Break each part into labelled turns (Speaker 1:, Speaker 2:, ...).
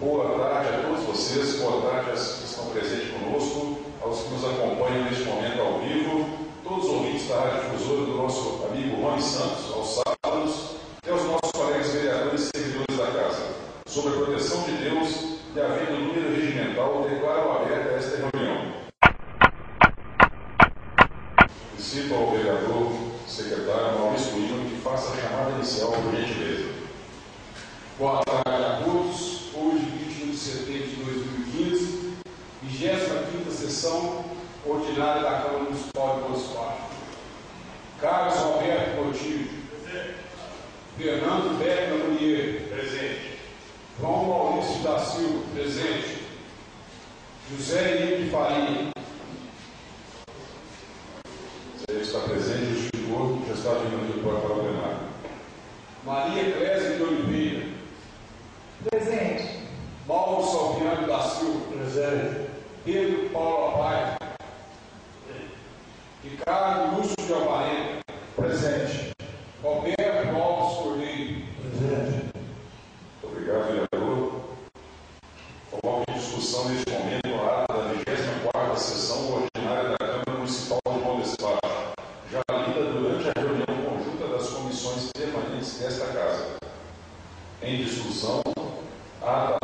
Speaker 1: Boa tarde a todos vocês, boa tarde aos que estão presentes conosco, aos que nos acompanham neste momento ao vivo, todos os ouvintes da Rádio Difusora do nosso amigo Rony Santos, aos sábados, e aos nossos colegas vereadores e servidores da Casa. Sob a proteção de Deus e havendo número regimental, declaro aberta esta reunião. Principal ao vereador secretário Maurício Lima que faça a chamada inicial, por gentileza.
Speaker 2: Boa tarde. sessão ordinária da Câmara Municipal de Boa Carlos Alberto Coutinho. Presente. Fernando Beca Munier.
Speaker 1: Presente.
Speaker 2: João Maurício da Silva. Presente. José Henrique Faria.
Speaker 1: Você está presente, justificou, já está reunido para o plenário.
Speaker 2: Maria Clésia de Oliveira.
Speaker 3: Presente.
Speaker 2: Paulo Salviano da Silva.
Speaker 3: Presente.
Speaker 2: Pedro Paulo Abaia, Ricardo Lúcio de Alvarenga,
Speaker 3: presente.
Speaker 2: Roberto Alves Cordeiro,
Speaker 3: presente.
Speaker 1: Obrigado, vereador. Coloco em discussão neste momento a ata da 24 sessão ordinária da Câmara Municipal de Bondesbar, já lida durante a reunião conjunta das comissões permanentes desta Casa. Em discussão, a
Speaker 2: ata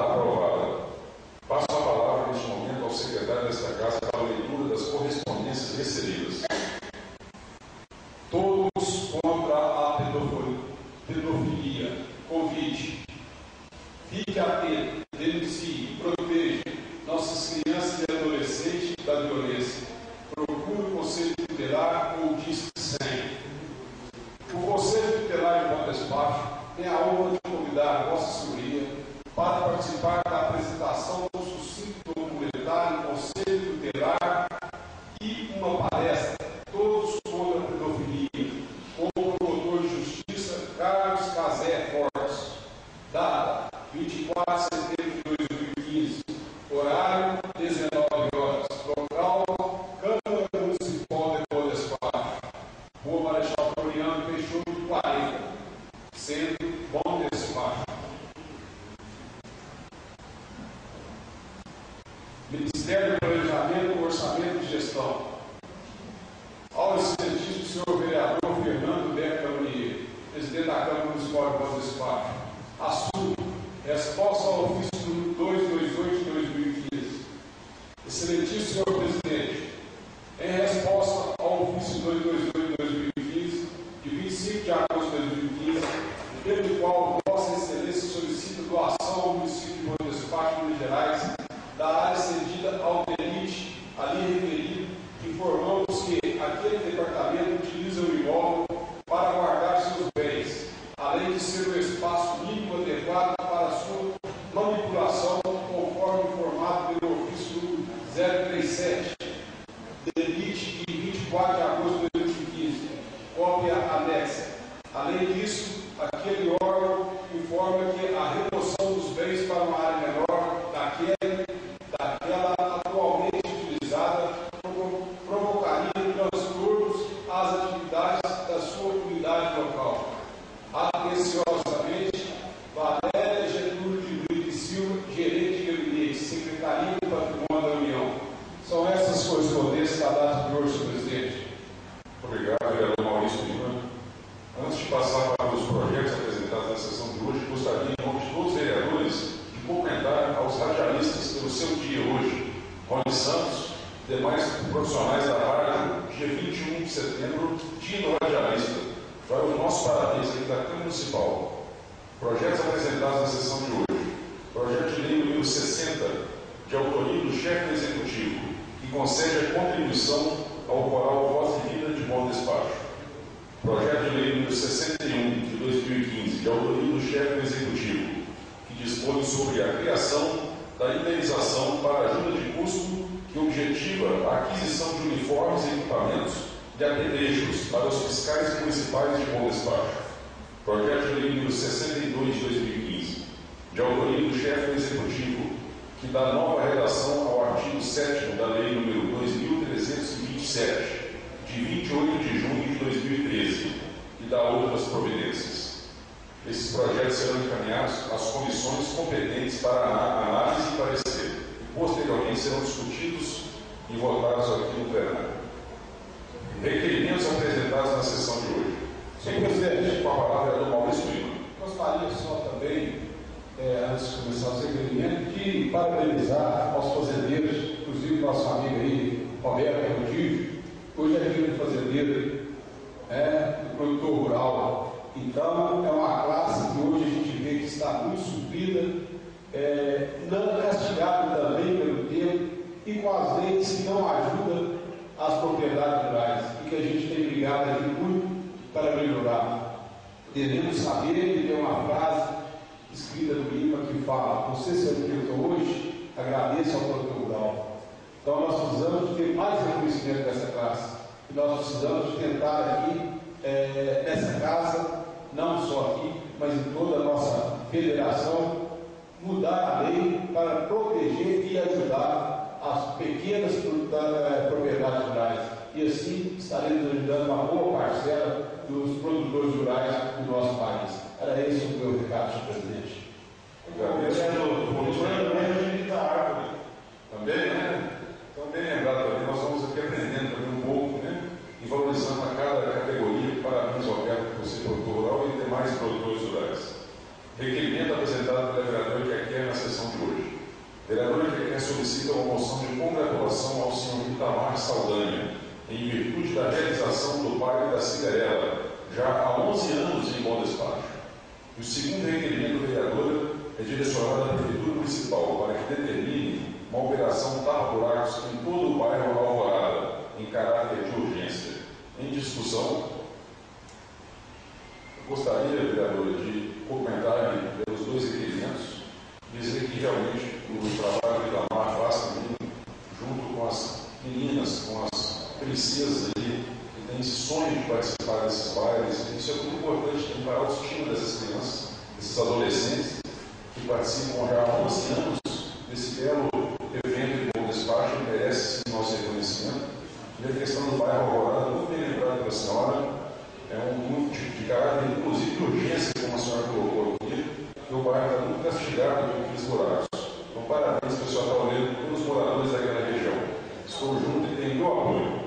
Speaker 2: da área servida rurais do nosso país. Era esse o meu recado, senhor presidente.
Speaker 1: Agradeço. Também, né? Então, bem lembrado também, nós vamos aqui aprendendo também um pouco, né? E valorizando a cada categoria. Parabéns, Roberto, por você, produtor rural e demais produtores rurais. Requerimento apresentado pela vereadora Quequer na sessão de hoje. Vereadora Quequer solicita uma moção de congratulação ao senhor Itamar Saldanha, em virtude da realização do Parque da Cinderela, já há 11 anos em bom despacho. E o segundo requerimento da vereadora é direcionado à Prefeitura Municipal para que determine uma operação tapa-buracos em todo o bairro Alvorada, em caráter de urgência. Em discussão, gostaria, vereadora, de comentar pelos dois requerimentos, dizer que realmente o trabalho que a Itamar faz também, junto com as meninas, com as princesas aí, esse sonho de participar desses bailes, isso é muito importante para a autoestima dessas crianças, desses adolescentes, que participam já há 11 anos desse belo evento de bom despacho, merece sim nosso reconhecimento. E a questão do bairro Alvorada, muito bem lembrado pela senhora, é um muito de, de caráter, inclusive de urgência, como a senhora colocou aqui, que o bairro está muito castigado com aqueles buracos. Então, parabéns, pessoal, está olhando todos os moradores daquela região. Estou junto e tenho meu apoio.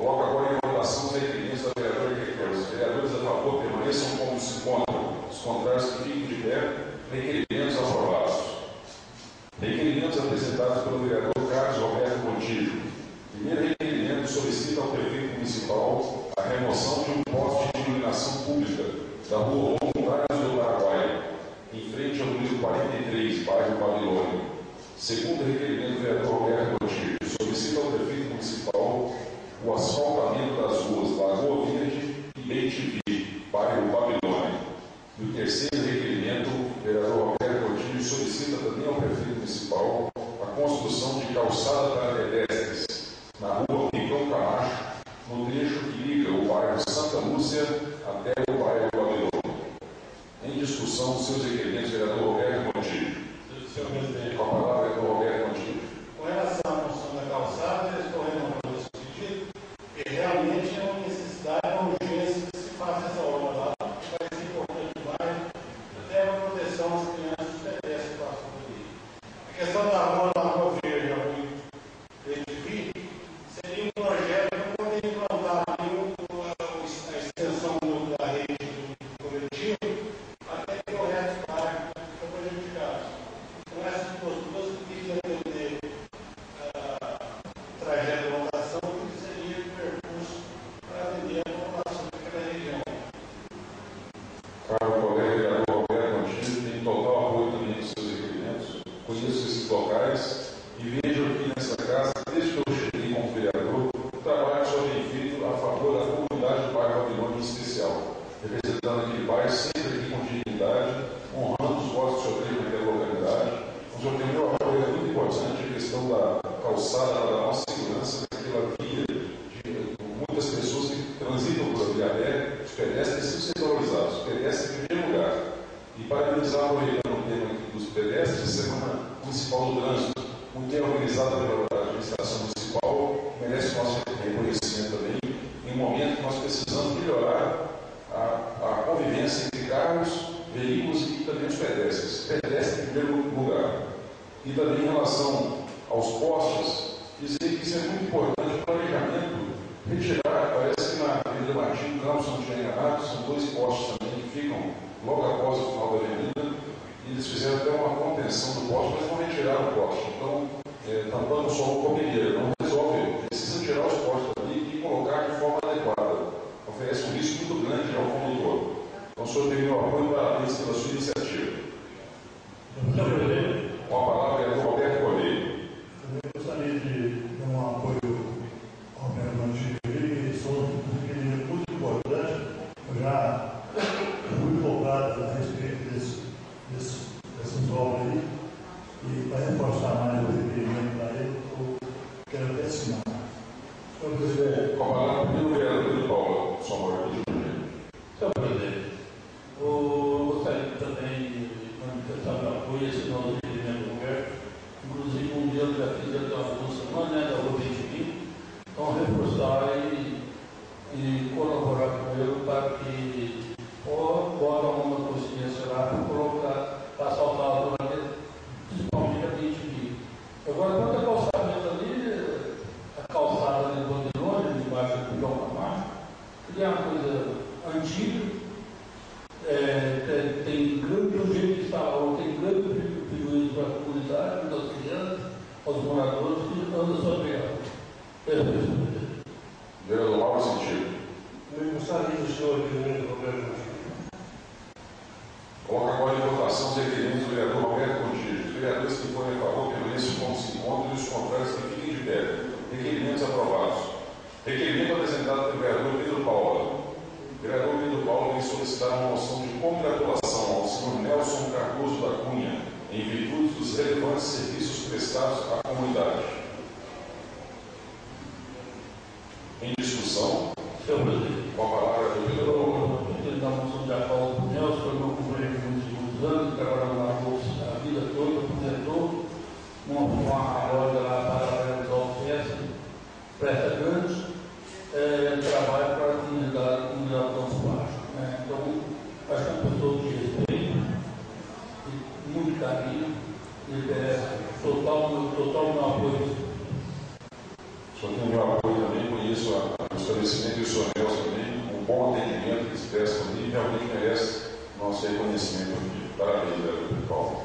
Speaker 1: Coloco agora em votação os requerimentos da vereadora que quer. Os vereadores a favor permaneçam como se encontram. Os contrários que fiquem de pé. Requerimentos aprovados. Requerimentos apresentados pelo vereador Carlos Roberto Montijo. Primeiro requerimento solicita ao prefeito municipal a remoção de um poste de iluminação pública da rua Voluntários do Paraguai, em frente ao número 43, bairro Babilônia. Segundo requerimento do vereador Roberto Montijo, solicita ao prefeito municipal o asfaltamento das ruas Lagoa Verde e BTV, bairro Babilônia. E o terceiro requerimento, o vereador Roberto Coutinho solicita também ao prefeito municipal a construção de calçada para pedestres na rua Picão Camacho, no trecho que liga o bairro Santa Lúcia até o bairro Babilônia. Em discussão, os seus requerimentos, vereador Roberto Coutinho.
Speaker 4: Senhor presidente,
Speaker 1: Com a palavra, vereador Roberto Coutinho.
Speaker 4: com relação à moção da calçada, estou renovando esse pedido, porque realmente é uma necessidade, uma urgência que se faça essa obra lá, que vai ser importante demais, até a proteção às crianças e pedestres que passam por ali. A questão da rua da Rua Verde, a rua Edifí, seria um projeto para poder implantar ali o- o- a a extensão do- da rede do coletivo, até que o resto do bairro fica prejudicado. Com essas posturas, eu queria entender o trajeto de votação, o que seria o percurso para atender a população daquela região.
Speaker 1: Caro colega vereador Roberto Coutinho, tem total apoio também dos seus requerimentos. Conheço esses locais e vejo aqui nessa casa, desde que eu cheguei como vereador, o trabalho senhor tem feito a favor da comunidade do bairro Babilônia em especial, representando aquele bairro sempre aqui com dignidade, honrando os votos que o senhor tem naquela localidade. O senhor tem apoio, é muito importante a questão da calçada, da nossa segurança, daquela via de muitas pessoas que transitam por via aérea, os pedestres precisam ser os pedestres em primeiro lugar. E parabenizar, o e também em relação aos postes, dizer que isso é muito importante, o planejamento, retirar, parece que na Avenida Martim são de é Enganato, são dois postes também que ficam logo após o final da avenida, e eles fizeram até uma contenção do poste, mas não retiraram o poste. Então, é, tampando só o comedeiro, não resolve, precisa tirar os postes ali e colocar de forma adequada. Oferece um risco muito grande ao condutor. Então, o senhor tem meu apoio, parabéns pela sua iniciativa.
Speaker 5: Muito obrigado. Wow, wow. trabalho trabalha para
Speaker 6: comunidade,
Speaker 1: o comunidade
Speaker 6: tão baixo. Né? Então, acho que é uma pessoa de respeito, de muito carinho, e merece total, total meu apoio.
Speaker 1: Só tem o meu apoio também, conheço o estabelecimento e o Sonel também, um bom atendimento que eles prestam ali, realmente merece nosso reconhecimento aqui. Parabéns, vereador Paulo.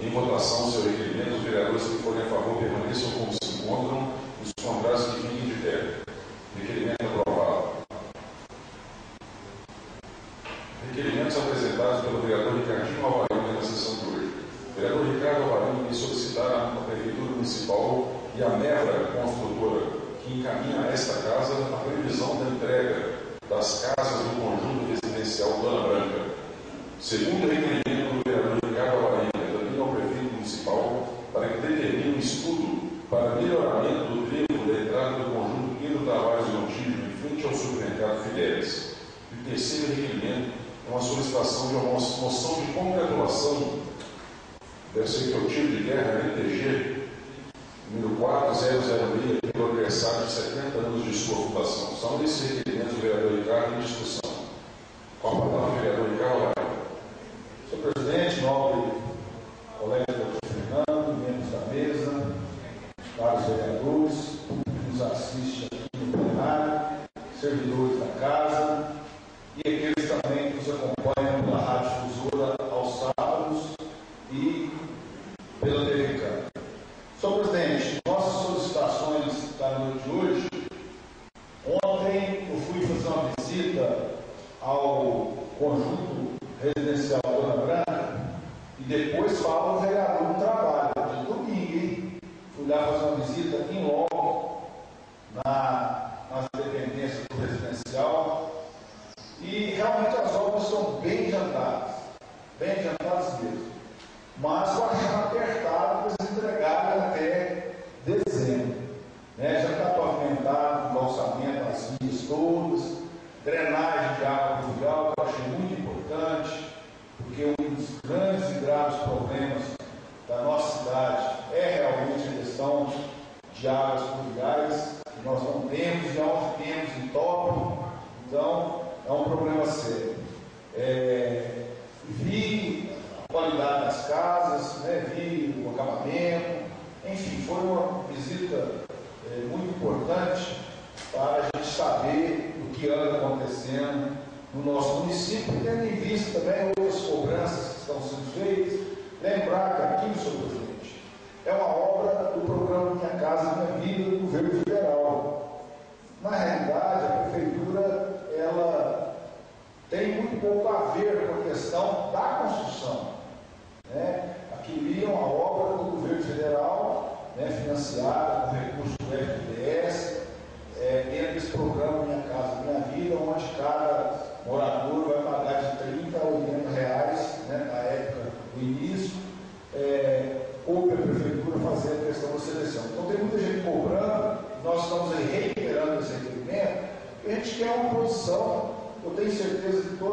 Speaker 1: Em votação, seu requerimento, os vereadores que forem a favor permaneçam como se encontram demonstração de uma noção de congratulação. Deve ser que eu tiro de guerra né? MTG, número 4006, pelo aniversário de 70 anos de sua fundação. São desses requerimentos do vereador Ricardo em discussão. Com a palavra, o vereador Ricardo.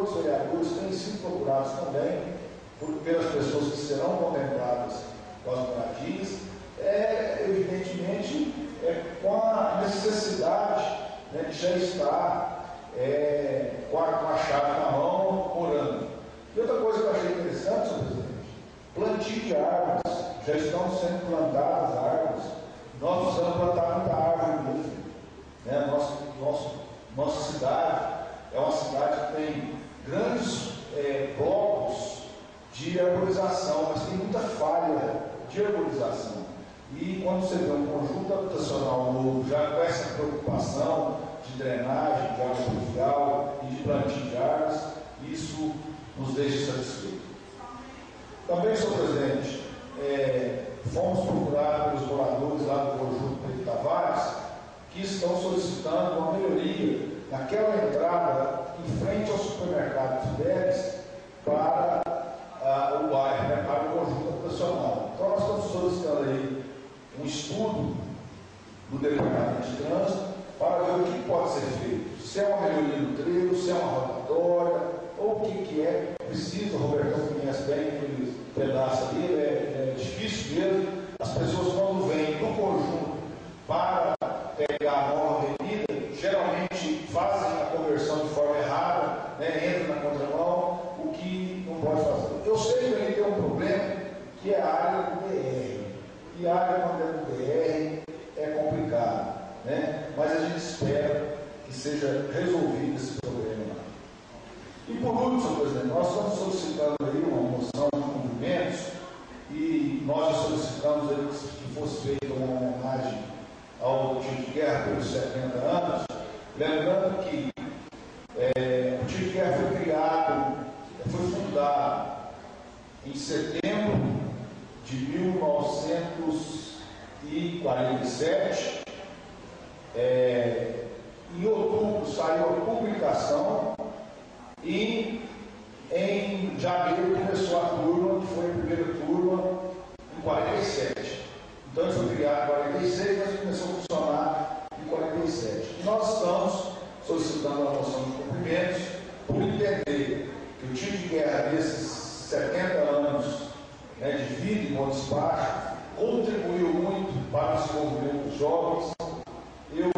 Speaker 7: Todos os vereadores têm sido procurados também, por, pelas pessoas que serão contempladas com as moradias, é, evidentemente é, com a necessidade né, de já estar é, com, a, com, a, chave na mão, morando. E outra coisa que eu achei interessante, senhor presidente, plantio de árvores, já estão sendo plantadas árvores. Nós precisamos plantar muita árvore mesmo. Né? Nosso, nosso, nossa cidade é uma cidade que tem grandes é, blocos de arborização, mas tem muita falha de arborização. E quando você vê um conjunto habitacional novo, já com essa preocupação de drenagem, de água pluvial e de plantio de árvores, isso nos deixa satisfeitos. Também, senhor presidente, é, fomos procurados pelos moradores lá do conjunto Pedro Tavares, que estão solicitando uma melhoria naquela entrada frente ao supermercado Fidelis para ah, o bairro, né, para o conjunto habitacional. Então nós estamos solicitando aí um estudo do Departamento de Trânsito para ver o que pode ser feito. Se é uma melhoria no treino, se é uma rotatória, ou o que, que é. Precisa, o Robertão conhece bem aquele pedaço ali, é, é difícil mesmo. As pessoas quando vêm do conjunto para pegar a nova avenida, geralmente fazem problema que é a área do DR. E a área quando é do DR é complicado, né? mas a gente espera que seja resolvido esse problema. E por último, senhor presidente, nós estamos solicitando aí uma moção de cumprimentos e nós solicitamos que fosse feita uma homenagem ao tio de guerra pelos 70 anos, lembrando que é, o tio de guerra foi criado, foi fundado em setembro de 1947. É, em outubro saiu a publicação e em janeiro começou a turma, que foi a primeira turma, em 47. Então foi criado em 46, mas começou a funcionar em 47. E nós estamos solicitando a moção de cumprimentos por entender que o tipo de guerra desses 70 anos né, de vida em Montes Baixos, contribuiu muito para o desenvolvimento dos jovens. Eu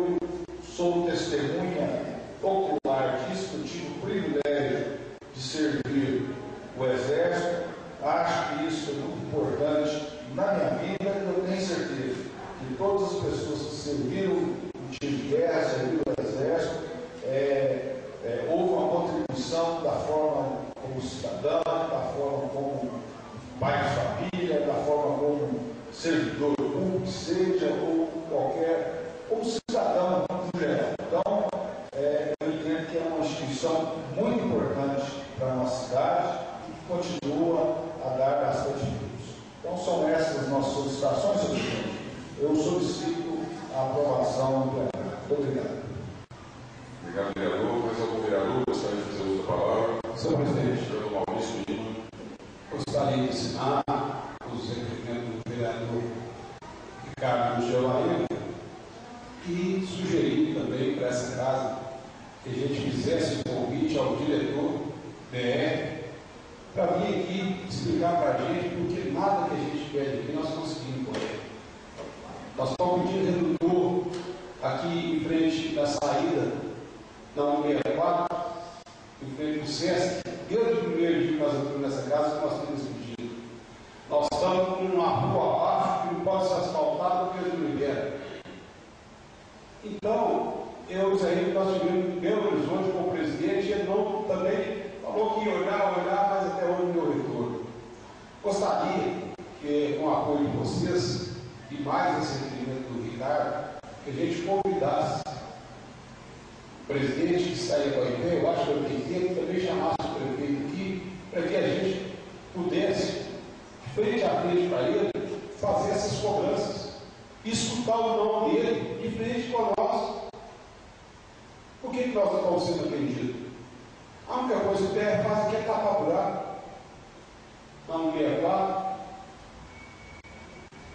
Speaker 7: sou testemunha popular disso, eu tive o privilégio de servir o Exército. Acho que isso é muito importante na minha vida e eu tenho certeza que todas as pessoas que serviram o time de guerra, serviram o Exército, é, é, houve uma contribuição da forma como cidadão, da forma como pai de família, da forma como servidor público, seja, ou como cidadão no geral. Então, é, eu entendo que é uma instituição muito importante para a nossa cidade e que continua a dar bastante frutos. Então, são essas as nossas solicitações, senhor presidente. Eu solicito a aprovação do plenário. Obrigado,
Speaker 1: vereador. Mais algum vereador gostaria de fazer uso da palavra?
Speaker 2: Senhor presidente,
Speaker 1: Vereador Maurício Lima.
Speaker 2: gostaria de ensinar os requerimentos do vereador Ricardo Gelaína e sugerir também para essa casa que a gente fizesse um convite ao diretor BR para vir aqui explicar para a gente porque nada que a gente pede aqui nós conseguimos correr. Nós estamos pedindo redutor aqui em frente da saída da 164, em frente do SESC, desde o primeiro dia que nós entramos nessa casa, nós temos pedido. Nós estamos com uma rua abaixo que não pode ser asfaltada porque não. Então, eu que nós tivemos em Belo Horizonte com o presidente e não, também falou que ia olhar, olhar, mas até hoje não retorno. Gostaria que, com o apoio de vocês e mais esse requerimento do Ricardo, que a gente convidasse o presidente que saiu com a IP, eu acho que eu tenho que também chamasse o prefeito aqui, para que a gente pudesse, frente a frente para ele, fazer essas cobranças, escutar o nome dele de frente com nós. Por que, que nós não sendo atendidos? A única coisa que o PR faz aqui é tapar buraco. Não levar.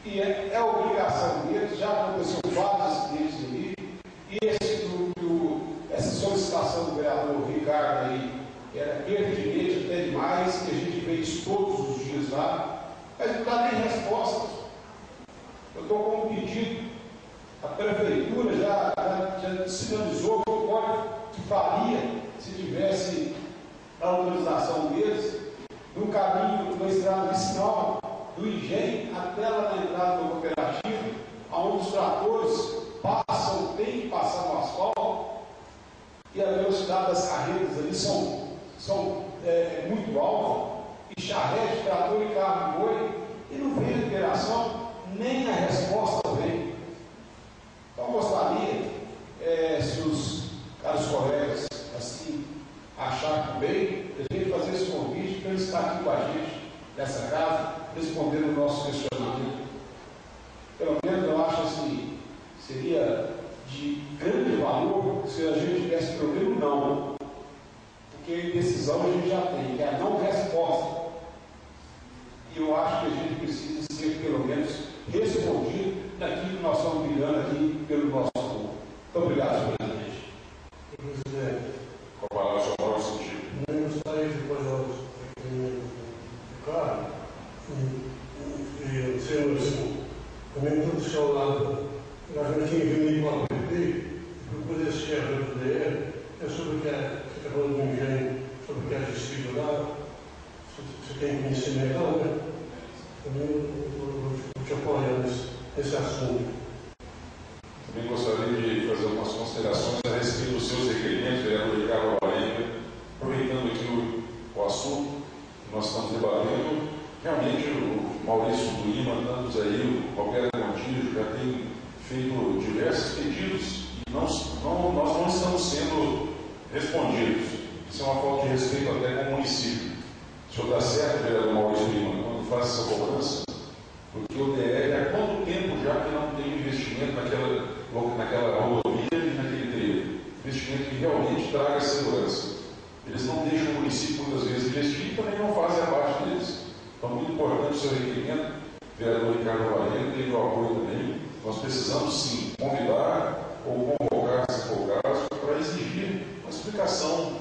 Speaker 2: E é, é obrigação deles, já aconteceu vários acidentes ali, e esse, do, do, essa solicitação do vereador Ricardo aí era pertinente até demais, que a gente vê isso todos os dias lá, mas não dá nem resposta. Eu estou com um pedido. A prefeitura já, já, já sinalizou pode, que faria se tivesse a autorização deles, no caminho da estrada vicinal, do engenho até lá na entrada do cooperativo, onde os tratores passam, tem que passar no asfalto, e a velocidade das carreiras ali são, são é, muito alta, e charrete, trator e carro boi, e não vem a liberação, nem a resposta vem. Então gostaria, é, se os caros colegas assim achar por bem, a gente fazer esse convite para ele estar aqui com a gente nessa casa, respondendo o nosso questionamento. Pelo menos eu acho assim, seria de grande valor se a gente tivesse problema não. Porque decisão a gente já tem, que é a não resposta. E eu acho que a gente precisa ser, pelo menos, respondido daquilo que nós estamos brigando aqui pelo nosso povo. Muito obrigado, senhor
Speaker 8: tem conhecimento né? Também eu te apoio nesse assunto.
Speaker 1: Também gostaria de fazer algumas considerações a respeito dos seus requerimentos, vereador Ricardo Alvarenga, aproveitando aqui o, o assunto que nós estamos debatendo. Realmente, o Maurício Lima, tantos aí, o Alberto Montijo, já tem feito diversos pedidos e não, não, nós não estamos sendo respondidos. Isso é uma falta de respeito até com o município. O senhor está certo, vereador Maurício Lima, quando faz essa cobrança? Porque o DR há quanto tempo já que não tem investimento naquela, naquela rodovia e naquele trevo? Investimento que realmente traga segurança. Eles não deixam o município muitas vezes investir e também não fazem a parte deles. Então, muito importante o seu requerimento, vereador Ricardo Varela, teve o apoio também. Nós precisamos sim convidar ou convocar, se for o caso, para exigir uma explicação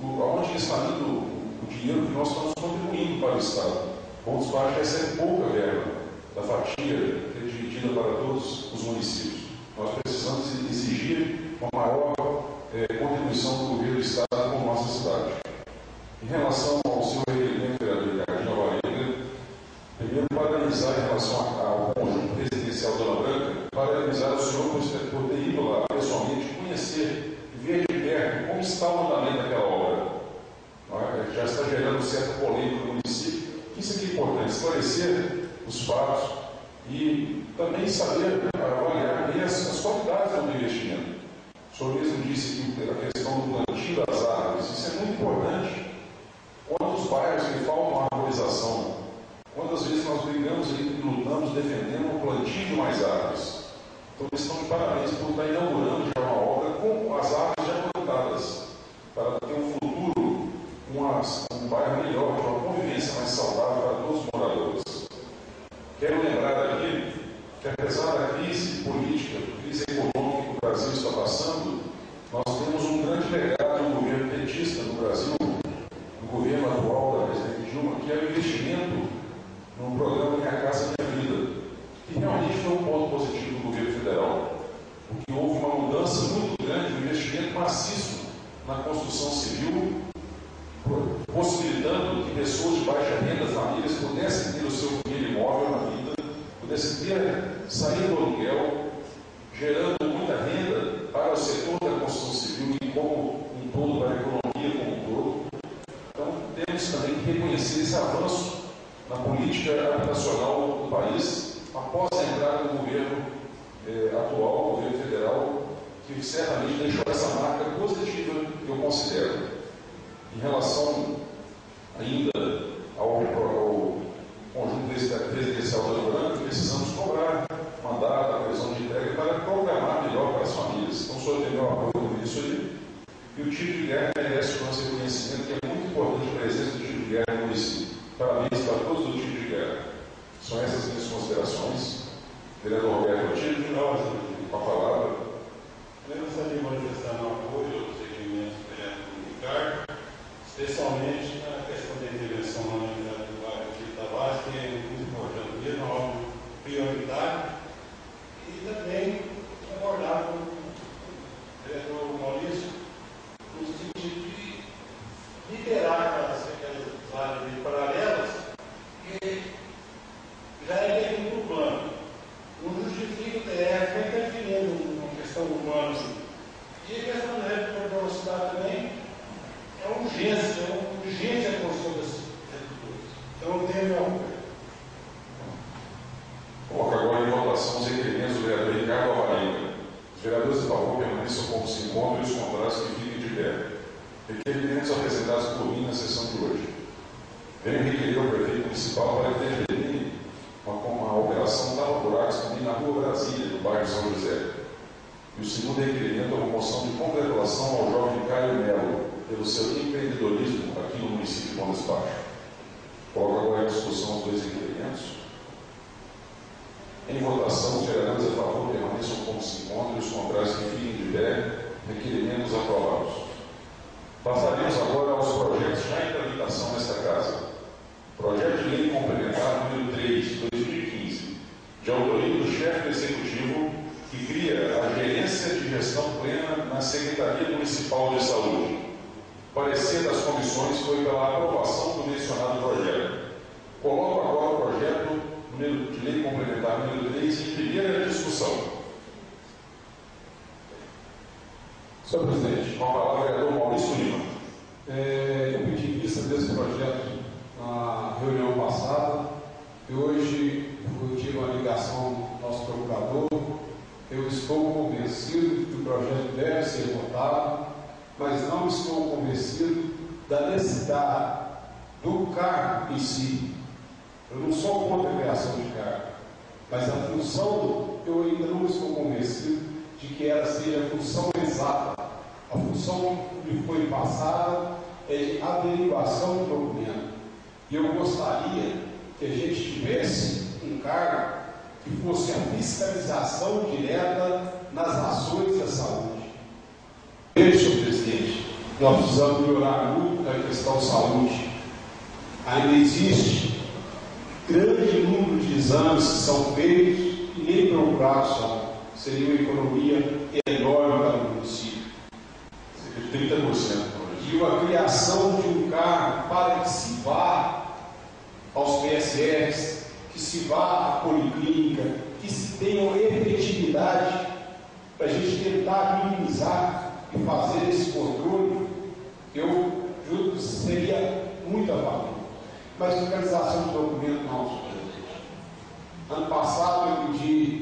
Speaker 1: do, aonde está indo o dinheiro que nós estamos contribuindo para o Estado. Bom Despacho recebe pouca verba da fatia que é dividida para todos os municípios. Nós precisamos exigir uma maior é, contribuição do governo do Estado com nossa cidade. Em relação ao seu requerimento, vereador Ricardinho Alvarenga, primeiro parabenizar em relação ao conjunto residencial Dona Branca, parabenizar o senhor por, por ter ido lá pessoalmente conhecer e ver de perto como está o andamento daquela obra. É? Já está gerando certa polêmica no município. Isso aqui é importante, esclarecer os fatos e também saber avaliar bem as, as qualidades do investimento. O senhor mesmo disse que a questão do plantio das árvores, isso é muito importante. Quantos bairros que faltam arborização? Quantas vezes nós brigamos e lutamos, defendendo o plantio de mais árvores? Então, eles estão de parabéns por estar inaugurando já uma obra com as árvores já plantadas, para ter um futuro, um bairro melhor, uma convivência mais saudável para todos os moradores. Quero lembrar aqui que, apesar da crise política, crise econômica que o Brasil está passando, nós temos um grande legado do governo petista no Brasil, do governo atual da presidente Dilma, que é o investimento no programa Minha Casa Minha Vida, que realmente foi um ponto positivo do governo federal, porque houve uma mudança muito grande, um investimento maciço na construção civil, possibilitando que pessoas de baixa renda, famílias, pudessem ter o seu pudessem ter, sair do aluguel, gerando muita renda para o setor da construção civil e como um todo, para a economia como um todo. Então, temos também que reconhecer esse avanço na política habitacional do país após a entrada do governo eh, atual, governo federal, que certamente deixou essa marca positiva que eu considero. Em relação ainda ao, ao conjunto presidencial do Branco, precisamos cobrar mandato, a previsão de entrega para programar melhor para as famílias. Então, o senhor tem meu apoio nisso aí. E o tio de guerra merece o nosso reconhecimento, que é muito importante a presença do tio de guerra no município. Parabéns para todos do tio de guerra. São essas minhas considerações. Vereador Roberto Otílio, com a palavra.
Speaker 4: Eu gostaria de manifestar meu apoio aos requerimentos do vereador Ricardo, especialmente na questão da intervenção na unidade do bairro de Tavares, que é muito importante mesmo, algo prioritário, e também abordar com o vereador Maurício, de liberar aquelas, áreas paralelas, que já é definido o plano. Não justifica o TF interferindo na questão urbana. Assim. E a questão da retorno da cidade também é urgência, é urgência a construção desses redutores. Então, eu tenho meu.
Speaker 1: Coloco agora em votação os requerimentos do vereador Ricardo Alvarenga. Os vereadores a favor permaneçam como se encontram e os contrários que fiquem de pé. Requerimentos apresentados por mim na sessão de hoje. Venho requerer ao prefeito municipal para intervenir uma, uma operação tapa-buracos também na rua Brasília, no bairro São José. E o segundo requerimento é uma moção de congratulação ao jovem Caio Melo pelo seu empreendedorismo aqui no município de Montes Baixo. Coloco agora em discussão os dois requerimentos. Em votação, os vereadores a favor permaneçam como se encontram e os contrários que fiquem de pé. Requerimentos aprovados. Passaremos agora aos projetos já em tramitação nesta casa. Projeto de Lei Complementar número 3, de 2015, de autoria do chefe Executivo, que cria a Gerência de Gestão Plena na Secretaria Municipal de Saúde. Parecer das comissões foi pela aprovação do mencionado projeto. Coloco agora o projeto de lei complementar número 3 em primeira discussão.
Speaker 2: Senhor presidente,
Speaker 1: Com a palavra, vereador Maurício Lima.
Speaker 2: é, eu pedi vista desse projeto na reunião passada e hoje eu tive uma ligação do nosso procurador. Eu estou convencido que o projeto deve ser votado, mas não estou convencido da necessidade do cargo em si. Eu não sou contra a criação de cargo, mas a função, eu ainda não estou convencido de que ela seja a função exata. A função que foi passada é de averiguação do documento. E eu gostaria que a gente tivesse um cargo que fosse a fiscalização direta nas ações da saúde. Veja, senhor presidente, nós precisamos melhorar muito na questão saúde. Ainda existe grande número de exames que são feitos e nem procurados são. Seria uma economia enorme para o município.
Speaker 1: Cerca de 30%.
Speaker 2: E uma criação de um cargo para que se vá aos PSFs, que se vá à policlínica, que se tenha efetividade para a gente tentar minimizar e fazer esse controle, eu juro que seria muito a favor. Mas fiscalização de documento não. Ano passado eu pedi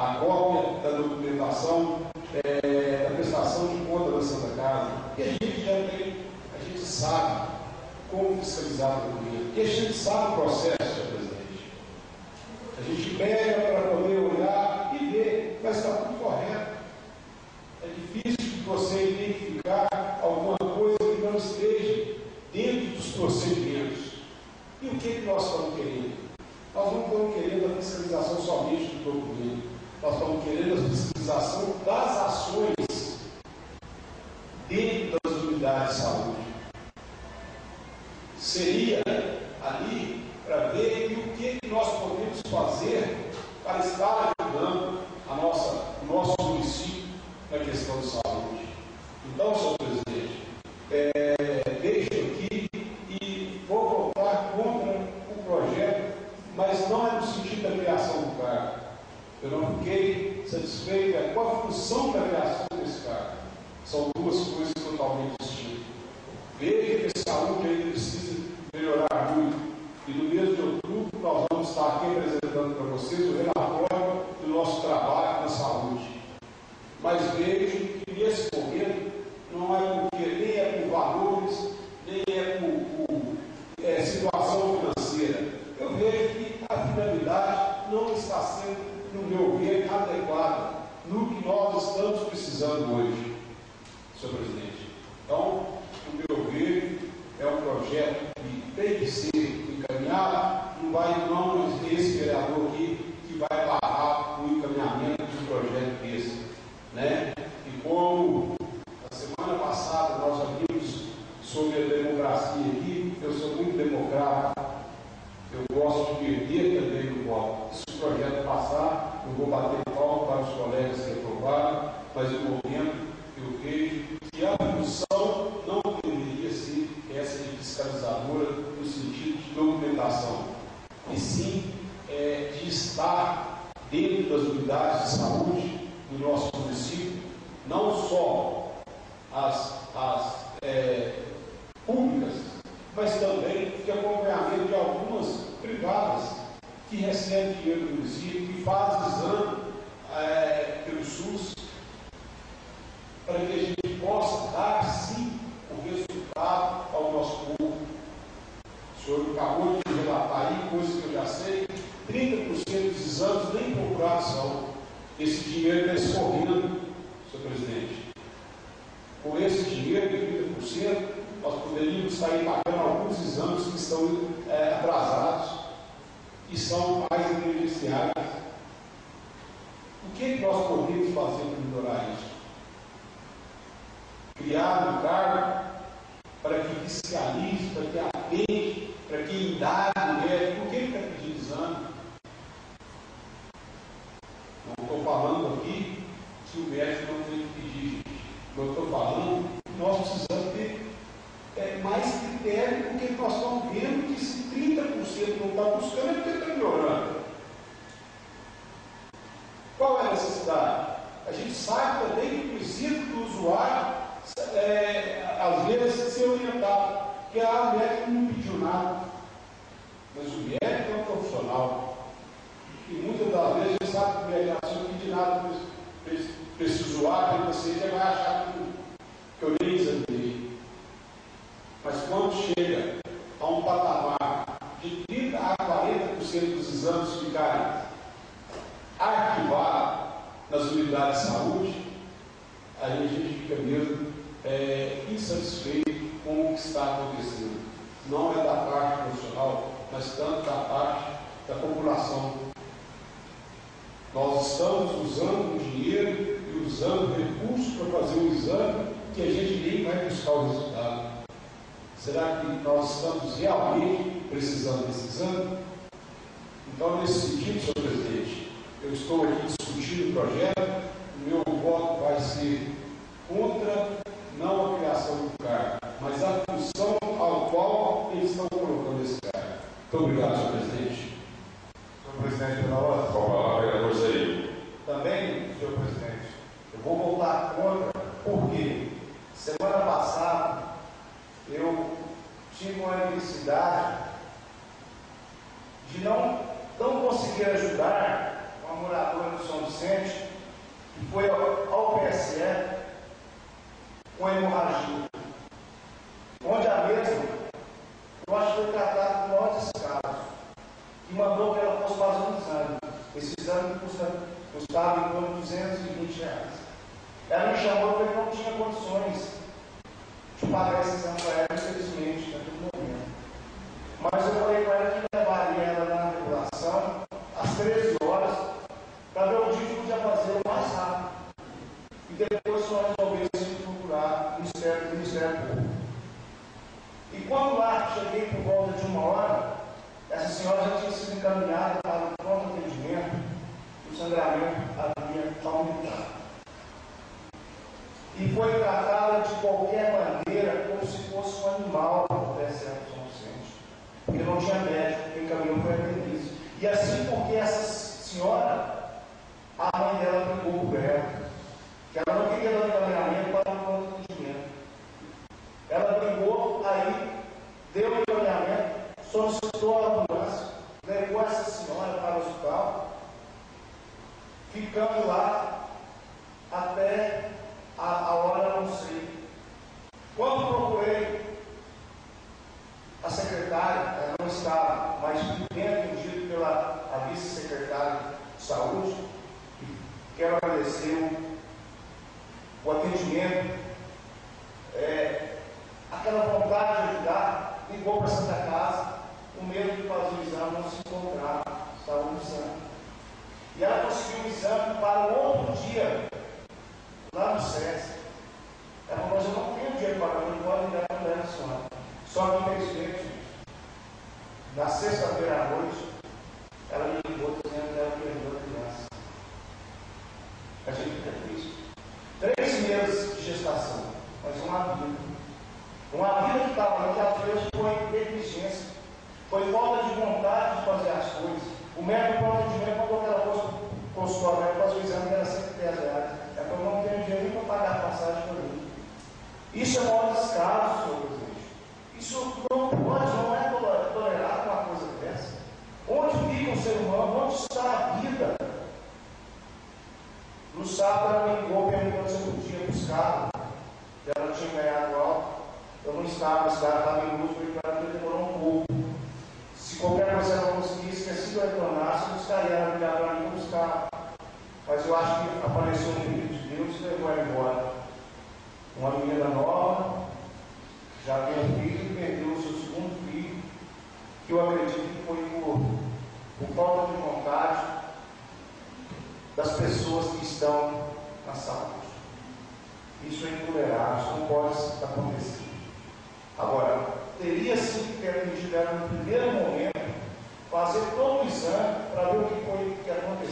Speaker 2: a cópia da documentação é, da prestação de conta da Santa Casa. E a gente já tem, a gente sabe como fiscalizar o documento. E a gente sabe o processo, senhor presidente. A gente pega para poder olhar e ver, mas está tudo correto. É difícil você identificar alguma coisa que não esteja dentro dos procedimentos. E o que, que nós estamos querendo? Nós não estamos querendo a fiscalização somente do documento. Nós estamos querendo a fiscalização das ações dentro das unidades de saúde. Seria ali para ver o que, nós podemos fazer para estar ajudando a nossa, o nosso município na questão de saúde. Então, senhor presidente, é, deixo aqui e vou votar contra o projeto, mas não é no sentido da criação do cargo. Eu não fiquei satisfeito é qual a função da reação desse cara. São duas coisas totalmente distintas. Veja que saúde ainda precisa melhorar muito. E no mês de outubro nós vamos estar aqui apresentando para vocês o relatório do nosso trabalho na saúde. Mas vejo que nesse momento não é porque nem é por valores, nem é por, por é, situação financeira. Eu vejo que a finalidade não está sendo no meu ver, adequada no que nós estamos precisando hoje, senhor presidente. Então, no meu ver, é um projeto que tem que ser encaminhado, não vai não esse vereador aqui que vai barrar o encaminhamento de um projeto desse. Né? E como na semana passada nós vimos sobre a democracia aqui, eu sou muito democrata, eu gosto de perder também no voto. Projeto passar, eu vou bater palma para os colegas que aprovaram, mas no momento eu vejo que a função não deveria ser essa de fiscalizadora no sentido de documentação, e sim é, de estar dentro das unidades de saúde do nosso município, não só as, as é, públicas, mas também de acompanhamento de algumas privadas que recebem dinheiro do município, que fazem exame é, pelo SUS, para que a gente possa dar sim o resultado ao nosso povo. O senhor acabou de relatar aí, coisa que eu já sei, 30% dos exames nem procurados são. Esse dinheiro está escorrendo, senhor presidente. Com esse dinheiro de 30%, nós poderíamos aí pagando alguns exames que estão é, atrasados e são mais emergenciais. O que, que nós podemos fazer para melhorar isso? Criar um cargo para que fiscalize, para que atende, para que indague o médico. Por que ele está pedindo exame? Não estou falando aqui que o médico não tem que pedir. Eu estou falando que nós precisamos ter é, mais critério, porque nós estamos vendo que se 30% não está buscando, é porque está melhorando. Qual é a necessidade? A gente sabe também que precisa do usuário, é, às vezes, ser orientado, porque a médico não pediu nada. Mas o médico é um profissional. E muitas das vezes a gente sabe que o médico não pediu nada para esse usuário, para vai achar que, que eu nem examinei. Mas quando chega a um patamar de 30% a 40% dos exames ficarem arquivados nas unidades de saúde, a gente fica mesmo é, insatisfeito com o que está acontecendo. Não é da parte profissional, mas tanto da parte da população. Nós estamos usando o dinheiro e usando recursos para fazer um exame que a gente nem vai buscar o resultado. Será que nós estamos realmente precisando desse exame? Então, nesse sentido, senhor presidente, eu estou aqui discutindo o projeto, o meu voto vai ser contra não a criação do cargo, mas a função ao qual eles estão colocando esse cargo. Muito obrigado, senhor presidente.
Speaker 9: Senhor presidente, pela hora.
Speaker 1: Qual a palavra, vereador Zé?
Speaker 9: Também, senhor presidente, eu vou votar contra, porque semana passada eu tive uma necessidade de não, não conseguir ajudar uma moradora do São Vicente que foi ao, ao PSE com hemorragia, onde a mesma, eu acho que foi tratado com nós esse e mandou que ela fosse fazer um exame. Esse exame custa, custava em torno de 220 reais. Ela me chamou porque não tinha condições esse exame para ela, infelizmente, naquele momento. Mas eu falei para ela que levaria ela na regulação às 13 horas, para ver o dia que podia fazer o mais rápido. E depois só resolvesse procurar o Ministério, o Ministério Público. E quando lá cheguei por volta de uma hora, essa senhora já tinha sido encaminhada para o pronto atendimento, o sangramento havia aumentado e foi tratada de qualquer maneira como se fosse um animal até certos consciente. Porque não tinha médico, quem caminhou foi a Denise. E assim porque essa senhora, a mãe dela brigou com ela, que ela não queria dar encaminhamento para um banco de dinheiro. Ela brigou, aí deu o encaminhamento, solicitou a ambulância, levou essa senhora para o hospital, ficando lá até a, a hora não sei. Quando procurei a secretária, ela não estava, mas bem atendido pela vice-secretária de saúde. Quero agradecer o, o atendimento, é, aquela vontade de ajudar, ligou para Santa Casa, o medo de fazer o exame não se encontrar, estava no. E ela conseguiu o exame para outro dia, lá no SESC. Ela falou, mas eu não tenho dinheiro para mim, pode ligar para a senhora. Só que infelizmente, na sexta-feira à noite, ela me ligou dizendo que ela perdeu a criança. A gente fica triste. Três meses de gestação, mas uma vida. Uma vida que estava ali, às vezes foi negligência, foi falta de vontade de fazer as coisas. O médico para o atendimento mandou que ela fosse consultório, para fazer o exame, era 110 reais. É eu não tenho dinheiro para pagar a passagem para mim. Isso é maior descaso, senhor presidente. Isso não pode, não é tolerado uma coisa dessa. Onde fica o ser humano? Onde está a vida? No sábado ela me ligou perguntando se eu podia buscar. Ela não tinha ganhado algo. Eu não estava, esse cara estava em luz, porque mim demorou um pouco. Se qualquer coisa ela conseguisse, que assim eu retornasse, eu buscaria ela ligar para mim buscar. Mas eu acho que apareceu um Deus ela embora. Uma menina nova, já tem um filho perdeu o seu segundo filho, que eu acredito que foi por, por falta de vontade das pessoas que estão na saúde. Isso é intolerável, isso não pode acontecer. Agora, teria sim que ter no primeiro momento, fazer todo o exame para ver o que foi que aconteceu.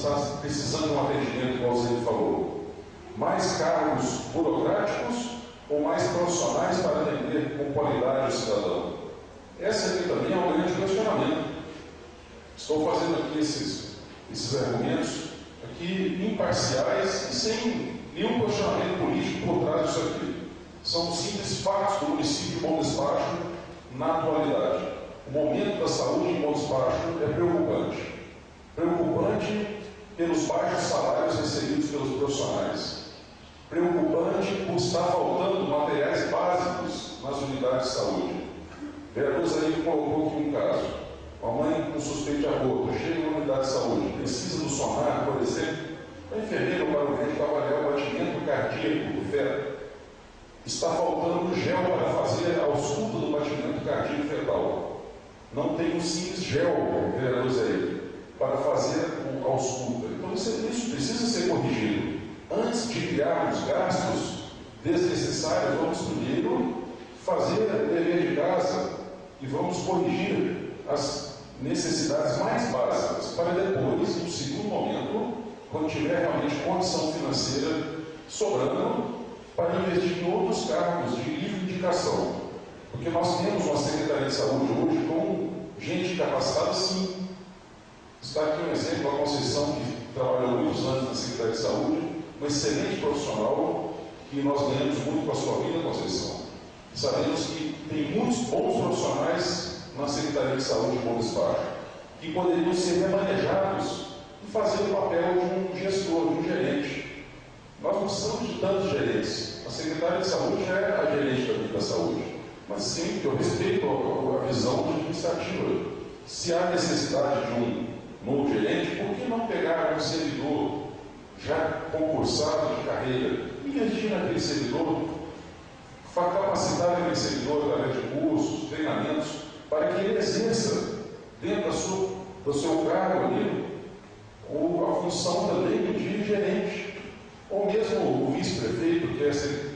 Speaker 9: Está
Speaker 1: precisando de um atendimento, igual você falou? Mais cargos burocráticos ou mais profissionais para atender com qualidade o cidadão? Essa aqui também é um grande questionamento. Estou fazendo aqui esses, esses argumentos aqui imparciais e sem nenhum questionamento político por trás disso aqui. São simples fatos do município de Bom Despacho na atualidade. O momento da saúde em Bom Despacho é preocupante. Preocupante pelos baixos salários recebidos pelos profissionais. Preocupante por estar faltando materiais básicos nas unidades de saúde. Vereador Zair colocou aqui um caso. Uma mãe com suspeito de aborto chega na unidade de saúde, precisa do sonar, por exemplo. A enfermeira para o médico avaliar o batimento cardíaco do feto está faltando gel para fazer a ausculta do batimento cardíaco fetal. Não tem um simples gel, vereador Zé, para fazer ausculta. Então isso, precisa ser corrigido. Antes de criarmos gastos desnecessários, vamos primeiro fazer o dever de casa e vamos corrigir as necessidades mais básicas, para depois, no segundo momento, quando tiver realmente condição financeira sobrando, para investir em outros cargos de livre indicação. Porque nós temos uma Secretaria de Saúde hoje com gente capacitada, sim. Está aqui um exemplo, a Conceição, que trabalhou muitos anos na Secretaria de Saúde, uma excelente profissional, que nós ganhamos muito com a sua vida, Conceição. Sabemos que tem muitos bons profissionais na Secretaria de Saúde de Bom Despacho, que poderiam ser remanejados e fazer o papel de um gestor, de um gerente. Nós não precisamos de tantos gerentes. A secretária de saúde já é a gerente da saúde. Mas sim, eu respeito a, a visão administrativa. Se há necessidade de um novo gerente, por que não pegar um servidor já concursado de carreira, investir naquele servidor, capacitar aquele servidor através de cursos, treinamentos, para que ele exerça dentro da sua, do seu cargo ali ou a função também de gerente. Ou mesmo o vice-prefeito, que é,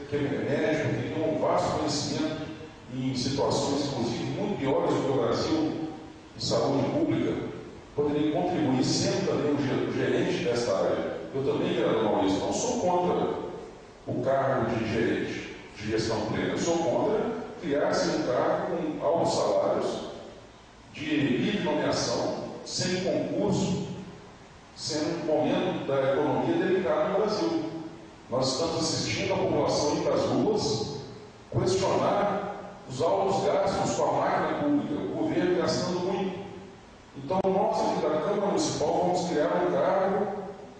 Speaker 1: que é médico, que tem um vasto conhecimento em situações, inclusive, muito piores do Brasil, de saúde pública, poderia contribuir sendo também o gerente desta área. Eu também, vereador Maurício, não sou contra o cargo de gerente de gestão plena. Eu sou contra criar-se um cargo com altos salários, de livre nomeação, sem concurso, sendo um momento da economia delicado no Brasil. Nós estamos assistindo a população ir para as ruas questionar os altos gastos com a máquina pública, o governo gastando. Então, nós aqui da Câmara Municipal vamos criar um cargo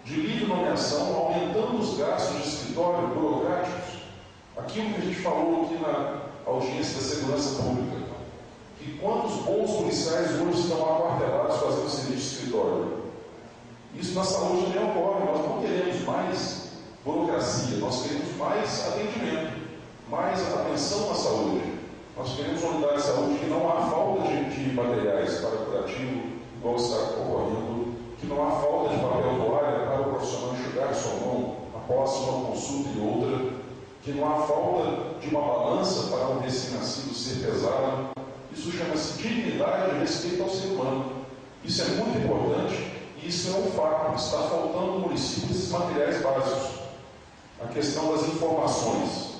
Speaker 1: de livre nomeação, aumentando os gastos de escritório burocráticos. Aquilo que a gente falou aqui na audiência da segurança pública, que quantos bons policiais hoje estão aquartelados fazendo serviço de escritório? Isso na saúde também ocorre. Nós não queremos mais burocracia, nós queremos mais atendimento, mais atenção à saúde. Nós queremos uma unidade de saúde que não há falta de, de materiais para curativo, igual está ocorrendo, que não há falta de papel toalha para o profissional enxugar sua mão após uma consulta e outra, que não há falta de uma balança para um recém-nascido ser pesado. Isso chama-se dignidade e respeito ao ser humano. Isso é muito importante e isso é um fato. Está faltando no município esses materiais básicos. A questão das informações.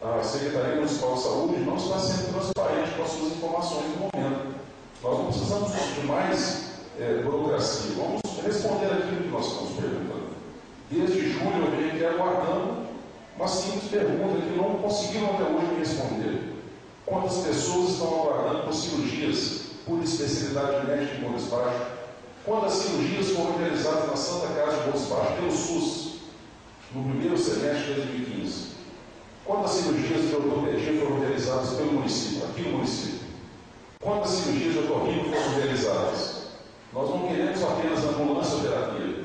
Speaker 1: A Secretaria Municipal de Saúde não está sendo transparente com as suas informações no momento. Nós não precisamos de mais é, burocracia. Vamos responder aquilo que nós estamos perguntando. Desde julho eu venho aqui aguardando uma simples pergunta que não conseguiram até hoje responder. Quantas pessoas estão aguardando por cirurgias por especialidade médica em Boa Baixo? Quantas cirurgias foram realizadas na Santa Casa de Boa Baixo pelo SUS no primeiro semestre de 2015? Quantas cirurgias de ortopedia foram realizadas pelo município, aqui no município? Quantas cirurgias de otorrino foram realizadas? Nós não queremos apenas ambulância terapia.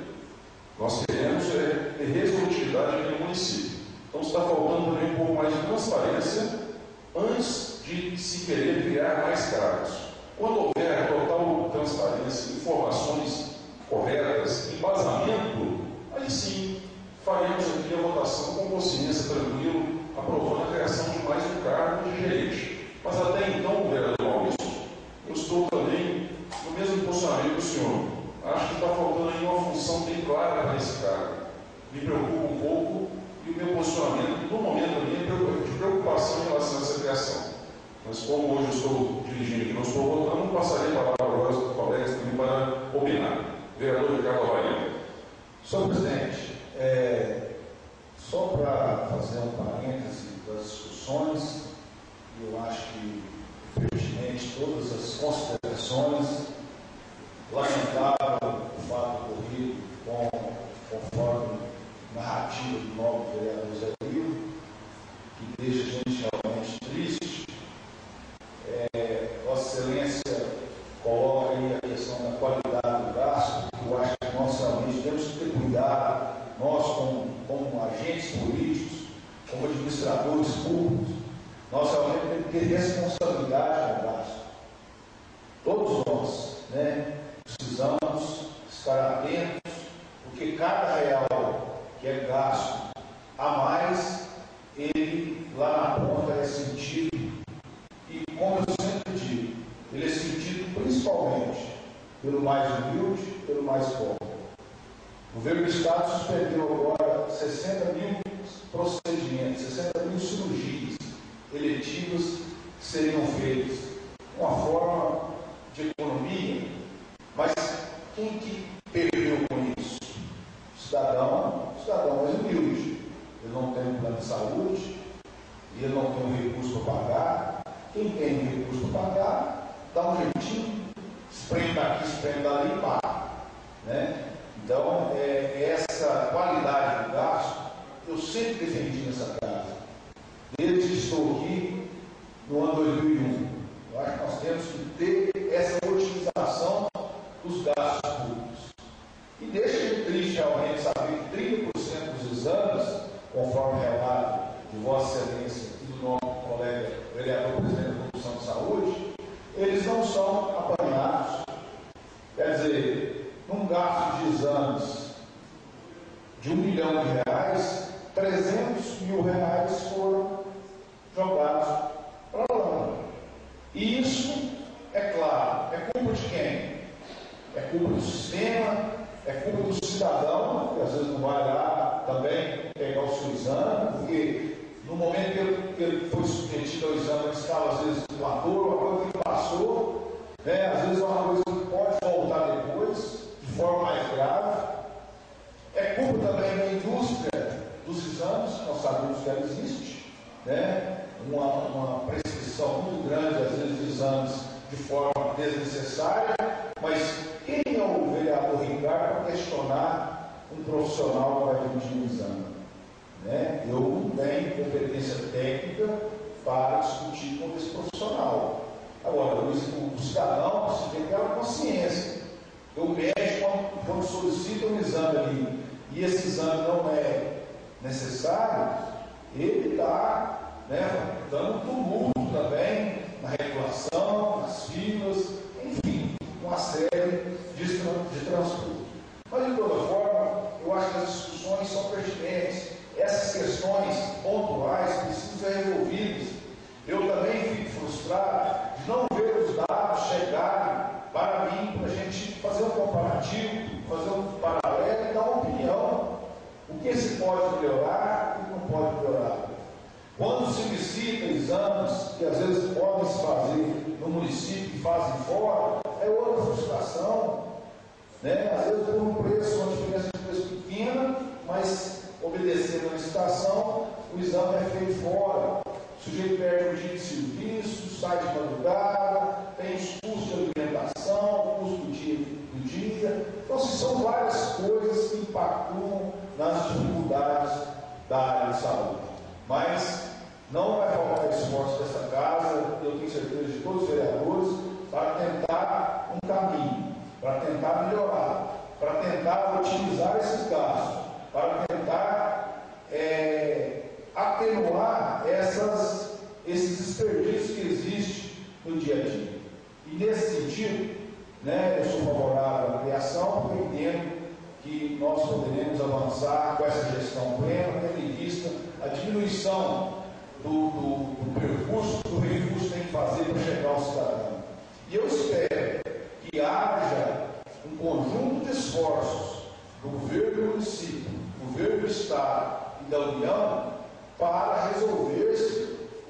Speaker 1: Nós queremos é, ter resolutividade aqui no município. Então está faltando também um pouco mais de transparência antes de se querer criar mais cargos. Quando houver total transparência, informações corretas, embasamento, aí sim faremos aqui a votação com consciência tranquilo, aprovando a criação de mais um cargo de eu estou também no mesmo posicionamento do senhor. Acho que está faltando aí uma função bem clara para esse cargo. Me preocupa um pouco e o meu posicionamento, no momento, ali, é de preocupação em relação a essa criação. Mas como hoje eu estou dirigindo aqui, não estou votando, passarei a palavra aos colegas também para opinar. Vereador Ricardo Bahia.
Speaker 7: Senhor presidente, é, só para fazer um parêntese das discussões, eu acho que pertinente todas as considerações, lamentável o fato ocorrido com, conforme narrativa do novo vereador Zé Rio, que deixa a gente realmente triste. É, Vossa Excelência coloca aí a questão da qualidade do gasto, que eu acho que nós realmente temos que ter cuidado, nós como, como agentes políticos, como administradores públicos, nós realmente temos que ter responsabilidade gasto. Todos nós, né, precisamos estar atentos, porque cada real que é gasto a mais, ele lá na ponta é sentido. E como eu sempre digo, ele é sentido principalmente pelo mais humilde, pelo mais pobre. O governo do Estado suspendeu agora 60 mil procedimentos, 60 mil cirurgias eletivas seriam feitas. Uma forma de economia, mas quem que perdeu com isso? O cidadão, o cidadão mais humilde. Ele não tem um plano de saúde, e ele não tem um recurso para pagar. Quem tem um recurso para pagar, dá um jeitinho, espreme daqui, espreme dali e paga. Né? Então, é, essa qualidade do gasto, eu sempre defendi nessa casa. Desde estou aqui, no ano 2001. Eu acho que nós temos que ter essa otimização dos gastos públicos. E deixa triste realmente saber que 30% dos exames, conforme relato de Vossa Excelência e do nosso colega vereador presidente da Comissão de Saúde, eles não são apanhados. Quer dizer, num gasto de exames de um milhão de reais, 300 mil reais foram jogados para a lama. E isso, é claro, é culpa de quem? É culpa do sistema, é culpa do cidadão, que às vezes não vai lá também pegar o seu exame, porque no momento que ele, foi submetido ao exame, ele estava às vezes no ator, uma coisa que passou, né? às vezes é uma coisa que pode voltar depois, de forma mais grave. É culpa também da indústria dos exames, nós sabemos que ela existe, né? Uma, uma prescrição muito grande, às vezes, de exames de forma desnecessária, mas quem é o vereador Ricardo para questionar um profissional que vai emitir um exame? Né? Eu não tenho competência técnica para discutir com esse profissional. Agora, o, o cidadão precisa ter aquela consciência. O médico, quando, quando solicita um exame ali, e esse exame não é necessário, ele está né, dando tumulto também na regulação, nas filas, enfim, uma série de, de transporte. Mas, de toda forma, eu acho que as discussões são pertinentes. Essas questões pontuais precisam ser resolvidas. Eu também fico frustrado de não ver os dados chegarem para mim, para a gente fazer um comparativo, fazer um paralelo e dar uma opinião. O que se pode melhorar e o que não pode melhorar. Quando se licita exames que às vezes podem se fazer no município e fazem fora, é outra frustração. Né? Às vezes por um preço, uma diferença de preço pequena, mas obedecendo a licitação, o exame é feito fora. O sujeito perde o dia de serviço, sai de madrugada, tem os custos de alimentação, o custo do dia, do dia. Então, assim, são várias coisas que impactam nas dificuldades da área de saúde. Mas não vai faltar esforço dessa casa, eu tenho certeza de todos os vereadores, para tentar um caminho, para tentar melhorar, para tentar otimizar esses gastos, para tentar é, atenuar essas, esses desperdícios que existem no dia a dia. E nesse sentido, né, eu sou favorável à criação, porque entendo que nós poderemos avançar com essa gestão plena, tendo em vista a diminuição do, do, do percurso que o recurso tem que fazer para chegar ao cidadão. E eu espero que haja um conjunto de esforços
Speaker 9: governo do município, governo do Estado e da União para resolver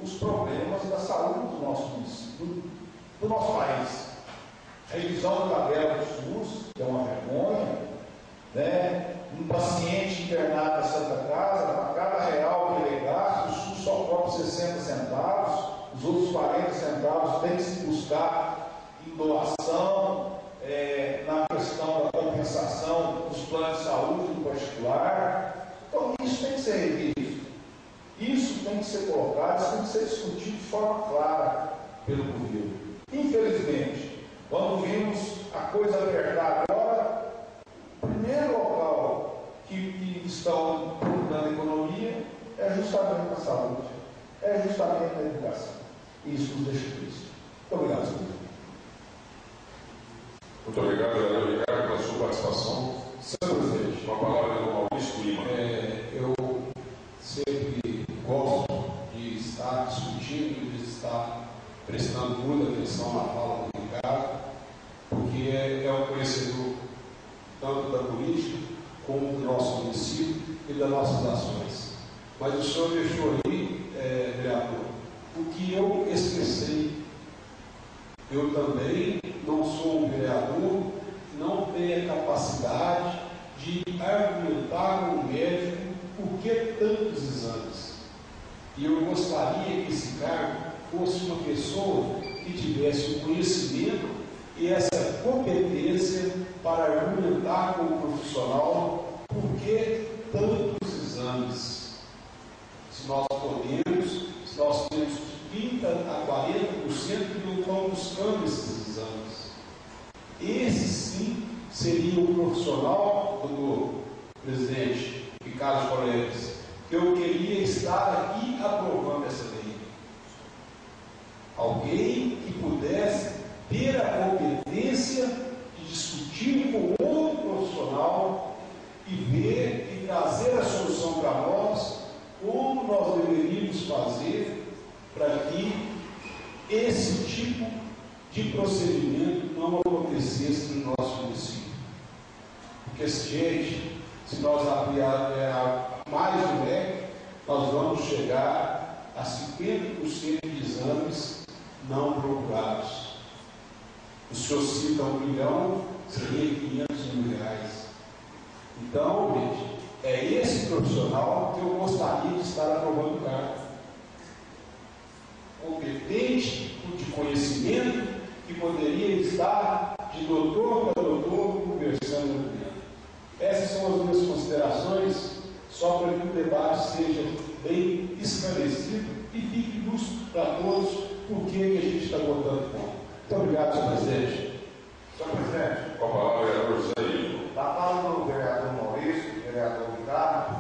Speaker 9: os problemas da saúde do nosso município, do, do nosso país. Revisão da tabela do SUS, que é uma vergonha, né? Um paciente internado na Santa Casa, para cada real que ele gasta, o SUS só cobra 60 centavos, os outros 40 centavos tem que se buscar em doação, é, na questão da compensação dos planos de saúde do particular. Então, isso tem que ser revisto. Isso tem que ser colocado, isso tem que ser discutido de forma clara pelo governo. Infelizmente, quando vimos a coisa apertar agora, o primeiro local estão procurando economia é justamente a saúde, é justamente a educação. Isso nos deixa triste. Muito obrigado, senhor.
Speaker 1: Muito obrigado, vereador Ricardo, pela sua participação.
Speaker 2: Senhor presidente,
Speaker 1: Com a palavra do Maurício Lima.
Speaker 2: é, eu sempre gosto de estar discutindo, de estar prestando muita atenção na fala do Ricardo, porque é, é um conhecedor tanto da política como do nosso município e das nossas ações. Mas o senhor deixou aí, é, vereador, o que eu expressei. Eu também não sou um vereador, não tenho a capacidade de argumentar com o médico por que tantos exames. E eu gostaria que esse cargo fosse uma pessoa que tivesse o conhecimento e essa competência para argumentar com o profissional por que tantos exames. Se nós podemos, se nós temos 30 a 40% que não estão buscando esses exames. Esse sim seria o profissional, doutor presidente e caros colegas, que eu queria estar aqui aprovando essa lei. Alguém que pudesse ter a competência discutir com outro profissional e ver e trazer a solução para nós, como nós deveríamos fazer para que esse tipo de procedimento não acontecesse no nosso município. Porque, gente, se nós ampliar mais o leque, nós vamos chegar a 50% de exames não procurados. O senhor cita um milhão, seria 500 mil reais. Então, gente, é esse profissional que eu gostaria de estar aprovando o cargo. Competente, de conhecimento, que poderia estar de doutor para doutor conversando com ele. Essas são as minhas considerações, só para que o debate seja bem esclarecido e fique lúcido para todos por que a gente está votando contra. Muito obrigado, senhor presidente.
Speaker 9: Senhor presidente,
Speaker 1: Com a palavra, vereador Lima.
Speaker 9: da fala do vereador Maurício, do vereador Ricardo,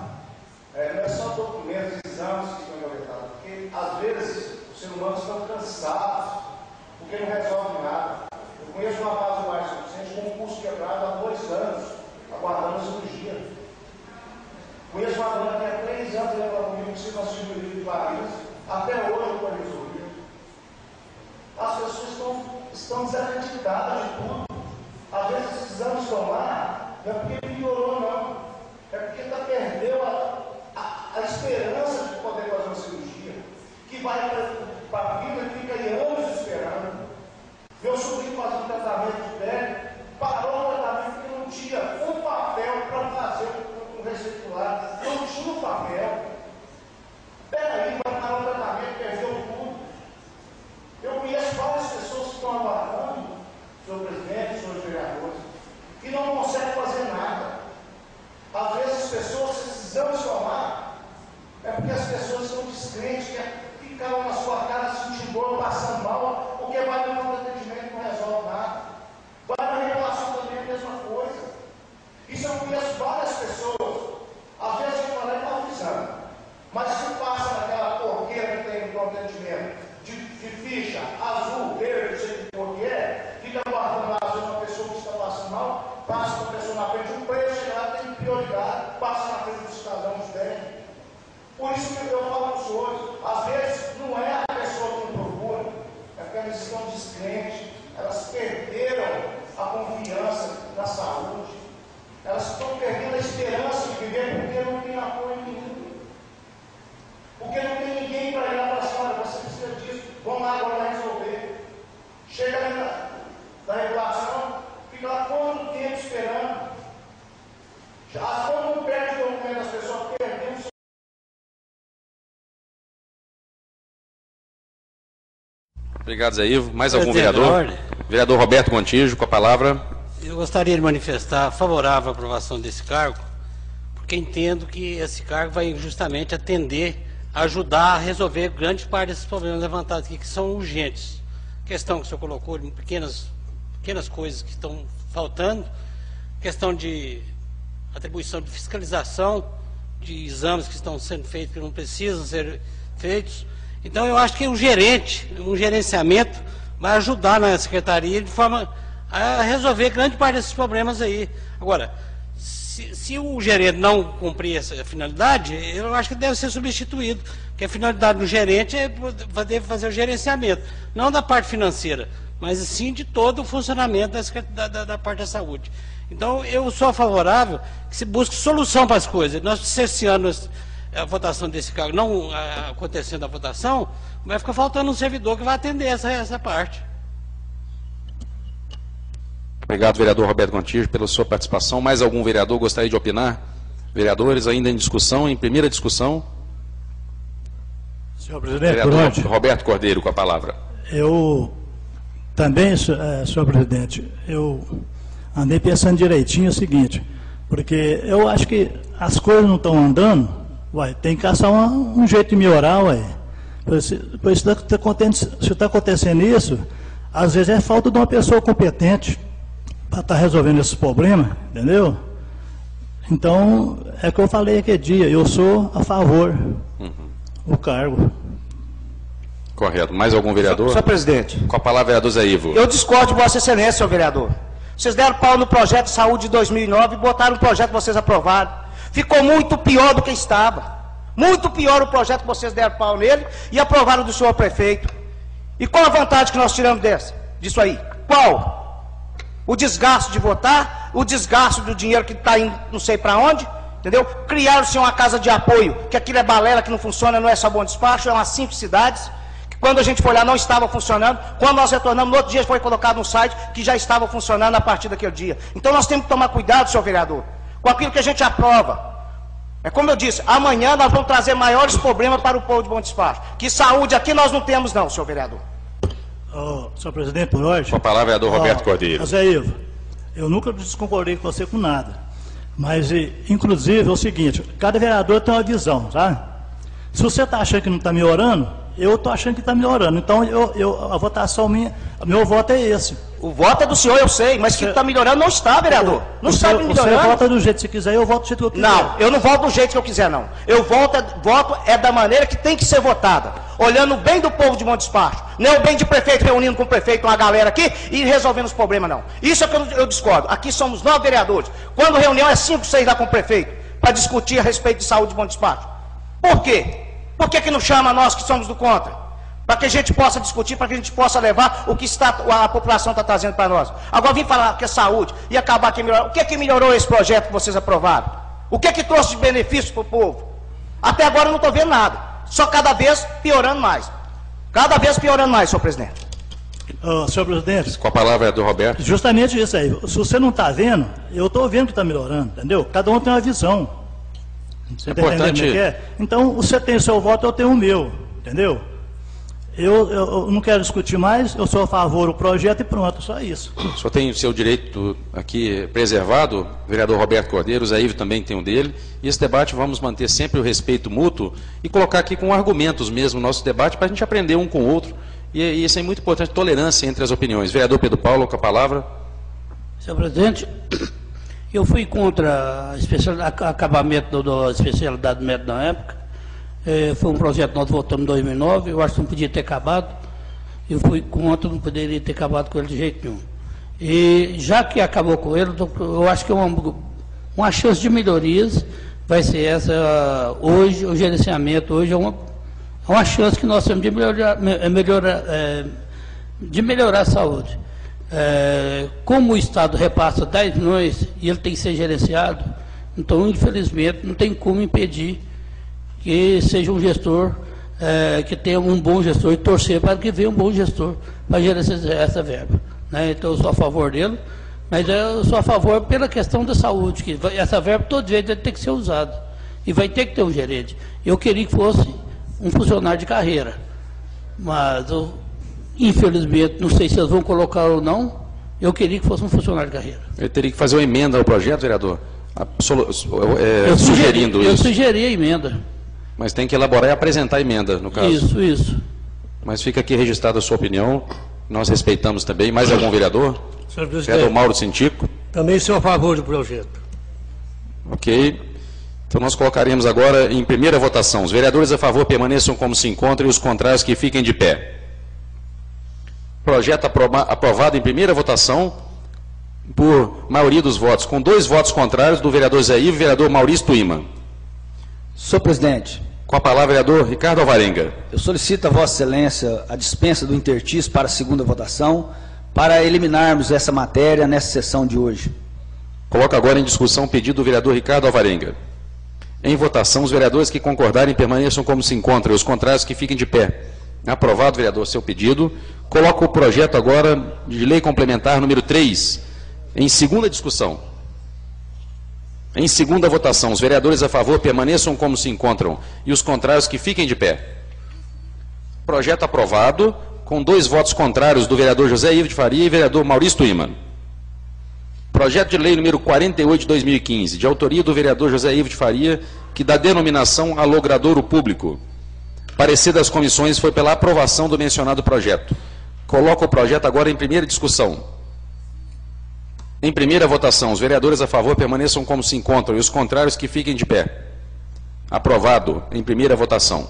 Speaker 9: é, não é só documentos e exames que estão engavetados, porque às vezes os seres humanos estão cansados, porque não resolve nada. Eu conheço uma base mais suficiente com um curso quebrado há dois anos, aguardando a cirurgia. Conheço uma dona que há três anos ela comigo se nós cirurgia de Paris, até hoje não foi resolvido. As pessoas estão, estão desacreditadas de tudo. Às vezes estão lá, não é porque piorou, não. É porque tá, perdeu a, a, a esperança de poder fazer uma cirurgia. Que vai para a vida e fica aí anos esperando. Meu sobrinho fazia um tratamento de pele, parou o tratamento porque não tinha um papel para fazer um, receituário. Não tinha um papel. Peraí, vai parar o tratamento, perdeu tudo. Eu conheço várias pessoas que estão aguardando, senhor presidente, senhores vereadores, que não conseguem fazer nada. Às vezes as pessoas precisam somar, é porque as pessoas estão descrentes, que ficam na sua casa sentindo dor, passando mal, porque vai no pronto atendimento não resolve nada. Vai na regulação também a mesma coisa. Isso eu conheço várias pessoas. Às vezes eu falei está avisando. Mas se passa naquela porqueira que tem no atendimento, de, de ficha azul, verde, não sei o que é, fica guardando lá, às uma pessoa que está passando mal, passa uma pessoa na frente, um preço, lá, tem prioridade, passa na frente dos bens. Por isso que eu falo para os senhores, às vezes não é a pessoa que procura, é porque elas estão descrentes, elas perderam a confiança na saúde.
Speaker 4: Elas estão perdendo a esperança de viver porque não tem apoio nenhum. Porque não tem ninguém para olhar para cima, olha, você vamos lá agora resolver. Chega ali na, da regulação, fica lá quanto tempo esperando. Já quando perde o documento das pessoas, perdemos
Speaker 1: Obrigado, Zé Ivo. Mais algum vereador? Vereador Roberto Contígio, com a palavra.
Speaker 10: Eu gostaria de manifestar favorável à aprovação desse cargo, porque entendo que esse cargo vai justamente atender, ajudar a resolver grande parte desses problemas levantados aqui, que são urgentes. Questão que o senhor colocou, pequenas, pequenas coisas que estão faltando, questão de atribuição de fiscalização de exames que estão sendo feitos que não precisam ser feitos. Então eu acho que o gerente, um gerenciamento, vai ajudar na secretaria de forma a resolver grande parte desses problemas aí. Agora, se, se o gerente não cumprir essa finalidade, eu acho que deve ser substituído, porque a finalidade do gerente é poder fazer o gerenciamento, não da parte financeira, mas sim de todo o funcionamento da, da- da- parte da saúde. Então, eu sou favorável que se busque solução para as coisas. Nós, se esse ano a votação desse cargo não acontecendo a votação, vai ficar faltando um servidor que vai atender essa, essa parte.
Speaker 1: Obrigado, vereador Roberto Contígio, pela sua participação. Mais algum vereador gostaria de opinar? Vereadores ainda em discussão, em primeira discussão.
Speaker 8: Senhor presidente,
Speaker 1: Vereador
Speaker 8: onde?
Speaker 1: Roberto Cordeiro, com a palavra.
Speaker 8: Eu também, eh, senhor presidente, eu andei pensando direitinho o seguinte, porque eu acho que as coisas não estão andando, uai, tem que caçar uma- um jeito de melhorar, uai. Pois, se pois se está acontecendo, tá acontecendo isso, às vezes é falta de uma pessoa competente para estar resolvendo esses problemas, entendeu? Então, é o que eu falei aquele dia, eu sou a favor do cargo.
Speaker 1: Correto. Mais algum vereador?
Speaker 9: Senhor presidente,
Speaker 1: Com a palavra, vereador Zé Ivo.
Speaker 9: eu discordo de Vossa Excelência, senhor vereador. Vocês deram pau no projeto de saúde de 2009 e botaram um projeto que vocês aprovaram. Ficou muito pior do que estava. Muito pior o projeto que vocês deram pau nele e aprovaram do senhor prefeito. E qual a vantagem que nós tiramos dessa, disso aí? Qual? O desgaste de votar, o desgaste do dinheiro que está indo não sei para onde, entendeu? Criaram-se uma casa de apoio, que aquilo é balela, que não funciona, não é só bom despacho, é umas cinco cidades. que Quando a gente foi lá não estava funcionando, quando nós retornamos, no outro dia foi colocado no site que já estava funcionando a partir daquele dia. Então nós temos que tomar cuidado, senhor vereador, com aquilo que a gente aprova. É como eu disse, amanhã nós vamos trazer maiores problemas para o povo de Bom Despacho. Que saúde aqui nós não temos não, senhor vereador.
Speaker 8: Ô, senhor presidente, por hoje.
Speaker 1: Com a palavra, vereador Roberto
Speaker 8: Ó,
Speaker 1: Cordeiro.
Speaker 8: Zé Ivo, eu nunca desconcordei com você com nada. Mas, inclusive, é o seguinte, cada vereador tem uma visão, sabe? Se você está achando que não está melhorando, eu estou achando que está melhorando. Então, eu, eu- a votação minha, meu voto é esse.
Speaker 9: O voto é do senhor, eu sei, mas que está melhorando não está, vereador. Não
Speaker 8: você,
Speaker 9: está
Speaker 8: você
Speaker 9: melhorando.
Speaker 8: vota do jeito que você quiser, eu voto do jeito que eu quiser.
Speaker 9: Não, eu não voto do jeito que eu quiser, não. Eu voto, é- voto é da maneira que tem que ser votada. Olhando o bem do povo de Monte Despacho. Não é o bem de prefeito reunindo com o prefeito uma galera aqui e resolvendo os problemas, não. Isso é que eu, eu discordo. Aqui somos nove vereadores. Quando reunião é cinco, seis lá com o prefeito, para discutir a respeito de saúde de Monte Despacho. Por quê? Por que, que não chama nós que somos do contra? Para que a gente possa discutir, para que a gente possa levar o que está, a população está trazendo para nós. Agora vim falar que é saúde e acabar aqui melhorar. O que que melhorou esse projeto que vocês aprovaram? O que que trouxe de benefício para o povo? Até agora eu não estou vendo nada. Só cada vez piorando mais. Cada vez piorando mais, senhor presidente.
Speaker 8: Ô, senhor presidente,
Speaker 1: Com a palavra, vereador Roberto.
Speaker 8: justamente isso aí. Se você não está vendo, eu estou vendo que está melhorando, entendeu? Cada um tem uma visão. Você
Speaker 1: É
Speaker 8: tá entendendo
Speaker 1: importante-
Speaker 8: como é que é? Então, você tem o seu voto, eu tenho o meu, entendeu? Eu, eu- não quero discutir mais, eu sou a favor do projeto e pronto, só isso.
Speaker 1: O senhor tem o seu direito aqui preservado, vereador Roberto Cordeiro, o Zé Ivo também tem o dele. E esse debate vamos manter sempre o respeito mútuo e colocar aqui com argumentos mesmo o nosso debate para a gente aprender um com o outro. E, e isso é muito importante, tolerância entre as opiniões. Vereador Pedro Paulo, com a palavra.
Speaker 5: Senhor presidente, eu fui contra especialidade, acabamento da especialidade médica na época. Eh, foi um projeto que nós votamos em 2009, eu acho que não podia ter acabado. Eu fui contra, não poderia ter acabado com ele de jeito nenhum. E já que acabou com ele, eu acho que é uma, uma chance de melhorias vai ser essa hoje, o gerenciamento hoje é uma, é uma chance que nós temos de melhorar, me- melhorar, eh, de melhorar a saúde. É, como o Estado repassa 10 milhões e ele tem que ser gerenciado, então, infelizmente, não tem como impedir que seja um gestor, é, que tenha um bom gestor e torcer para que venha um bom gestor para gerenciar essa verba. Né? Então, eu sou a favor dele, mas eu sou a favor pela questão da saúde, que essa verba todo jeito vai ter que ser usada. E vai ter que ter um gerente. Eu queria que fosse um funcionário de carreira. Mas, eu, infelizmente, não sei se eles vão colocar ou não, eu queria que fosse um funcionário de carreira.
Speaker 1: Eu teria que fazer uma emenda ao projeto, vereador? A- solo- é,
Speaker 5: eu
Speaker 1: sugerindo
Speaker 5: sugeri, Eu
Speaker 1: isso.
Speaker 5: sugeri a emenda.
Speaker 1: Mas tem que elaborar e apresentar a emenda, no caso.
Speaker 5: Isso, isso.
Speaker 1: Mas fica aqui registrada a sua opinião. Nós respeitamos também. Mais algum vereador?
Speaker 11: Senhor
Speaker 1: Vereador
Speaker 11: presidente,
Speaker 1: Mauro Cintico.
Speaker 11: também sou a favor do projeto.
Speaker 1: Ok. Então nós colocaremos agora em primeira votação. Os vereadores a favor permaneçam como se encontram e os contrários que fiquem de pé. Projeto aprova- aprovado em primeira votação por maioria dos votos, com dois votos contrários do vereador Zé Ivo e vereador Maurício Tuima.
Speaker 7: Senhor presidente,
Speaker 1: Com a palavra, vereador Ricardo Alvarenga.
Speaker 7: eu solicito a Vossa Excelência a dispensa do intertício para a segunda votação, para eliminarmos essa matéria nessa sessão de hoje.
Speaker 1: Coloco agora em discussão o pedido do vereador Ricardo Alvarenga. Em votação, os vereadores que concordarem permaneçam como se encontram e os contrários que fiquem de pé. Aprovado, vereador, seu pedido. Coloco o projeto agora de lei complementar número 3 em segunda discussão. Em segunda votação, os vereadores a favor permaneçam como se encontram e os contrários que fiquem de pé. Projeto aprovado, com dois votos contrários do vereador José Ivo de Faria e vereador Maurício Tuima. Projeto de lei número 48 de 2015, de autoria do vereador José Ivo de Faria, que dá denominação a logradouro público. Parecer das comissões foi pela aprovação do mencionado projeto. Coloco o projeto agora em primeira discussão. Em primeira votação, os vereadores a favor permaneçam como se encontram e os contrários que fiquem de pé. Aprovado em primeira votação.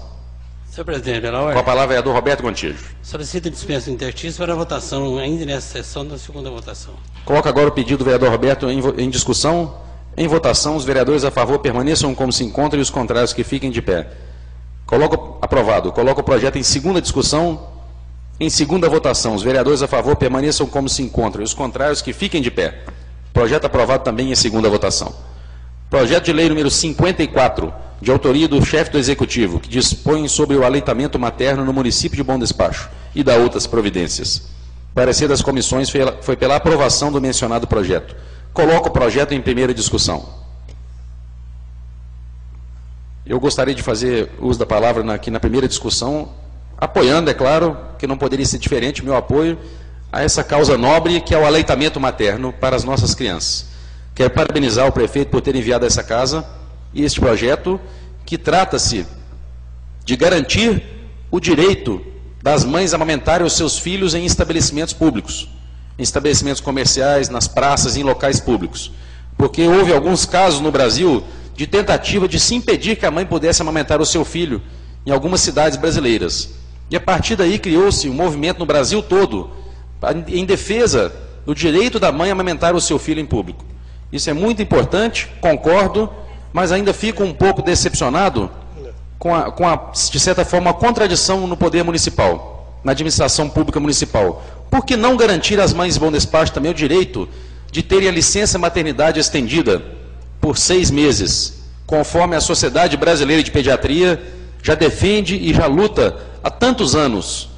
Speaker 10: Senhor presidente, pela
Speaker 1: Com a
Speaker 10: ordem,
Speaker 1: palavra, vereador Roberto Gontijo.
Speaker 10: solicito dispensa do intertício para a votação ainda nessa sessão da segunda votação.
Speaker 1: Coloco agora o pedido do vereador Roberto em, em discussão. Em votação, os vereadores a favor permaneçam como se encontram e os contrários que fiquem de pé. Coloco, aprovado. Coloco o projeto em segunda discussão. Em segunda votação, os vereadores a favor permaneçam como se encontram e os contrários que fiquem de pé. Projeto aprovado também em segunda votação. Projeto de lei número 54, de autoria do chefe do Executivo, que dispõe sobre o aleitamento materno no município de Bom Despacho e da outras providências. Parecer das comissões foi, pela aprovação do mencionado projeto. Coloco o projeto em primeira discussão. Eu gostaria de fazer uso da palavra aqui na primeira discussão, apoiando, é claro, que não poderia ser diferente o meu apoio a essa causa nobre que é o aleitamento materno para as nossas crianças. Quero parabenizar o prefeito por ter enviado essa casa e este projeto que trata-se de garantir o direito das mães a amamentarem os seus filhos em estabelecimentos públicos, em estabelecimentos comerciais, nas praças, em locais públicos. Porque houve alguns casos no Brasil de tentativa de se impedir que a mãe pudesse amamentar o seu filho em algumas cidades brasileiras. E a partir daí criou-se um movimento no Brasil todo em defesa do direito da mãe a amamentar o seu filho em público. Isso é muito importante, concordo, mas ainda fico um pouco decepcionado com, a, com a, de certa forma, a contradição no poder municipal, na administração pública municipal. Por que não garantir às mães bom despacho também o direito de terem a licença maternidade estendida por seis meses, conforme a Sociedade Brasileira de Pediatria já defende e já luta há tantos anos?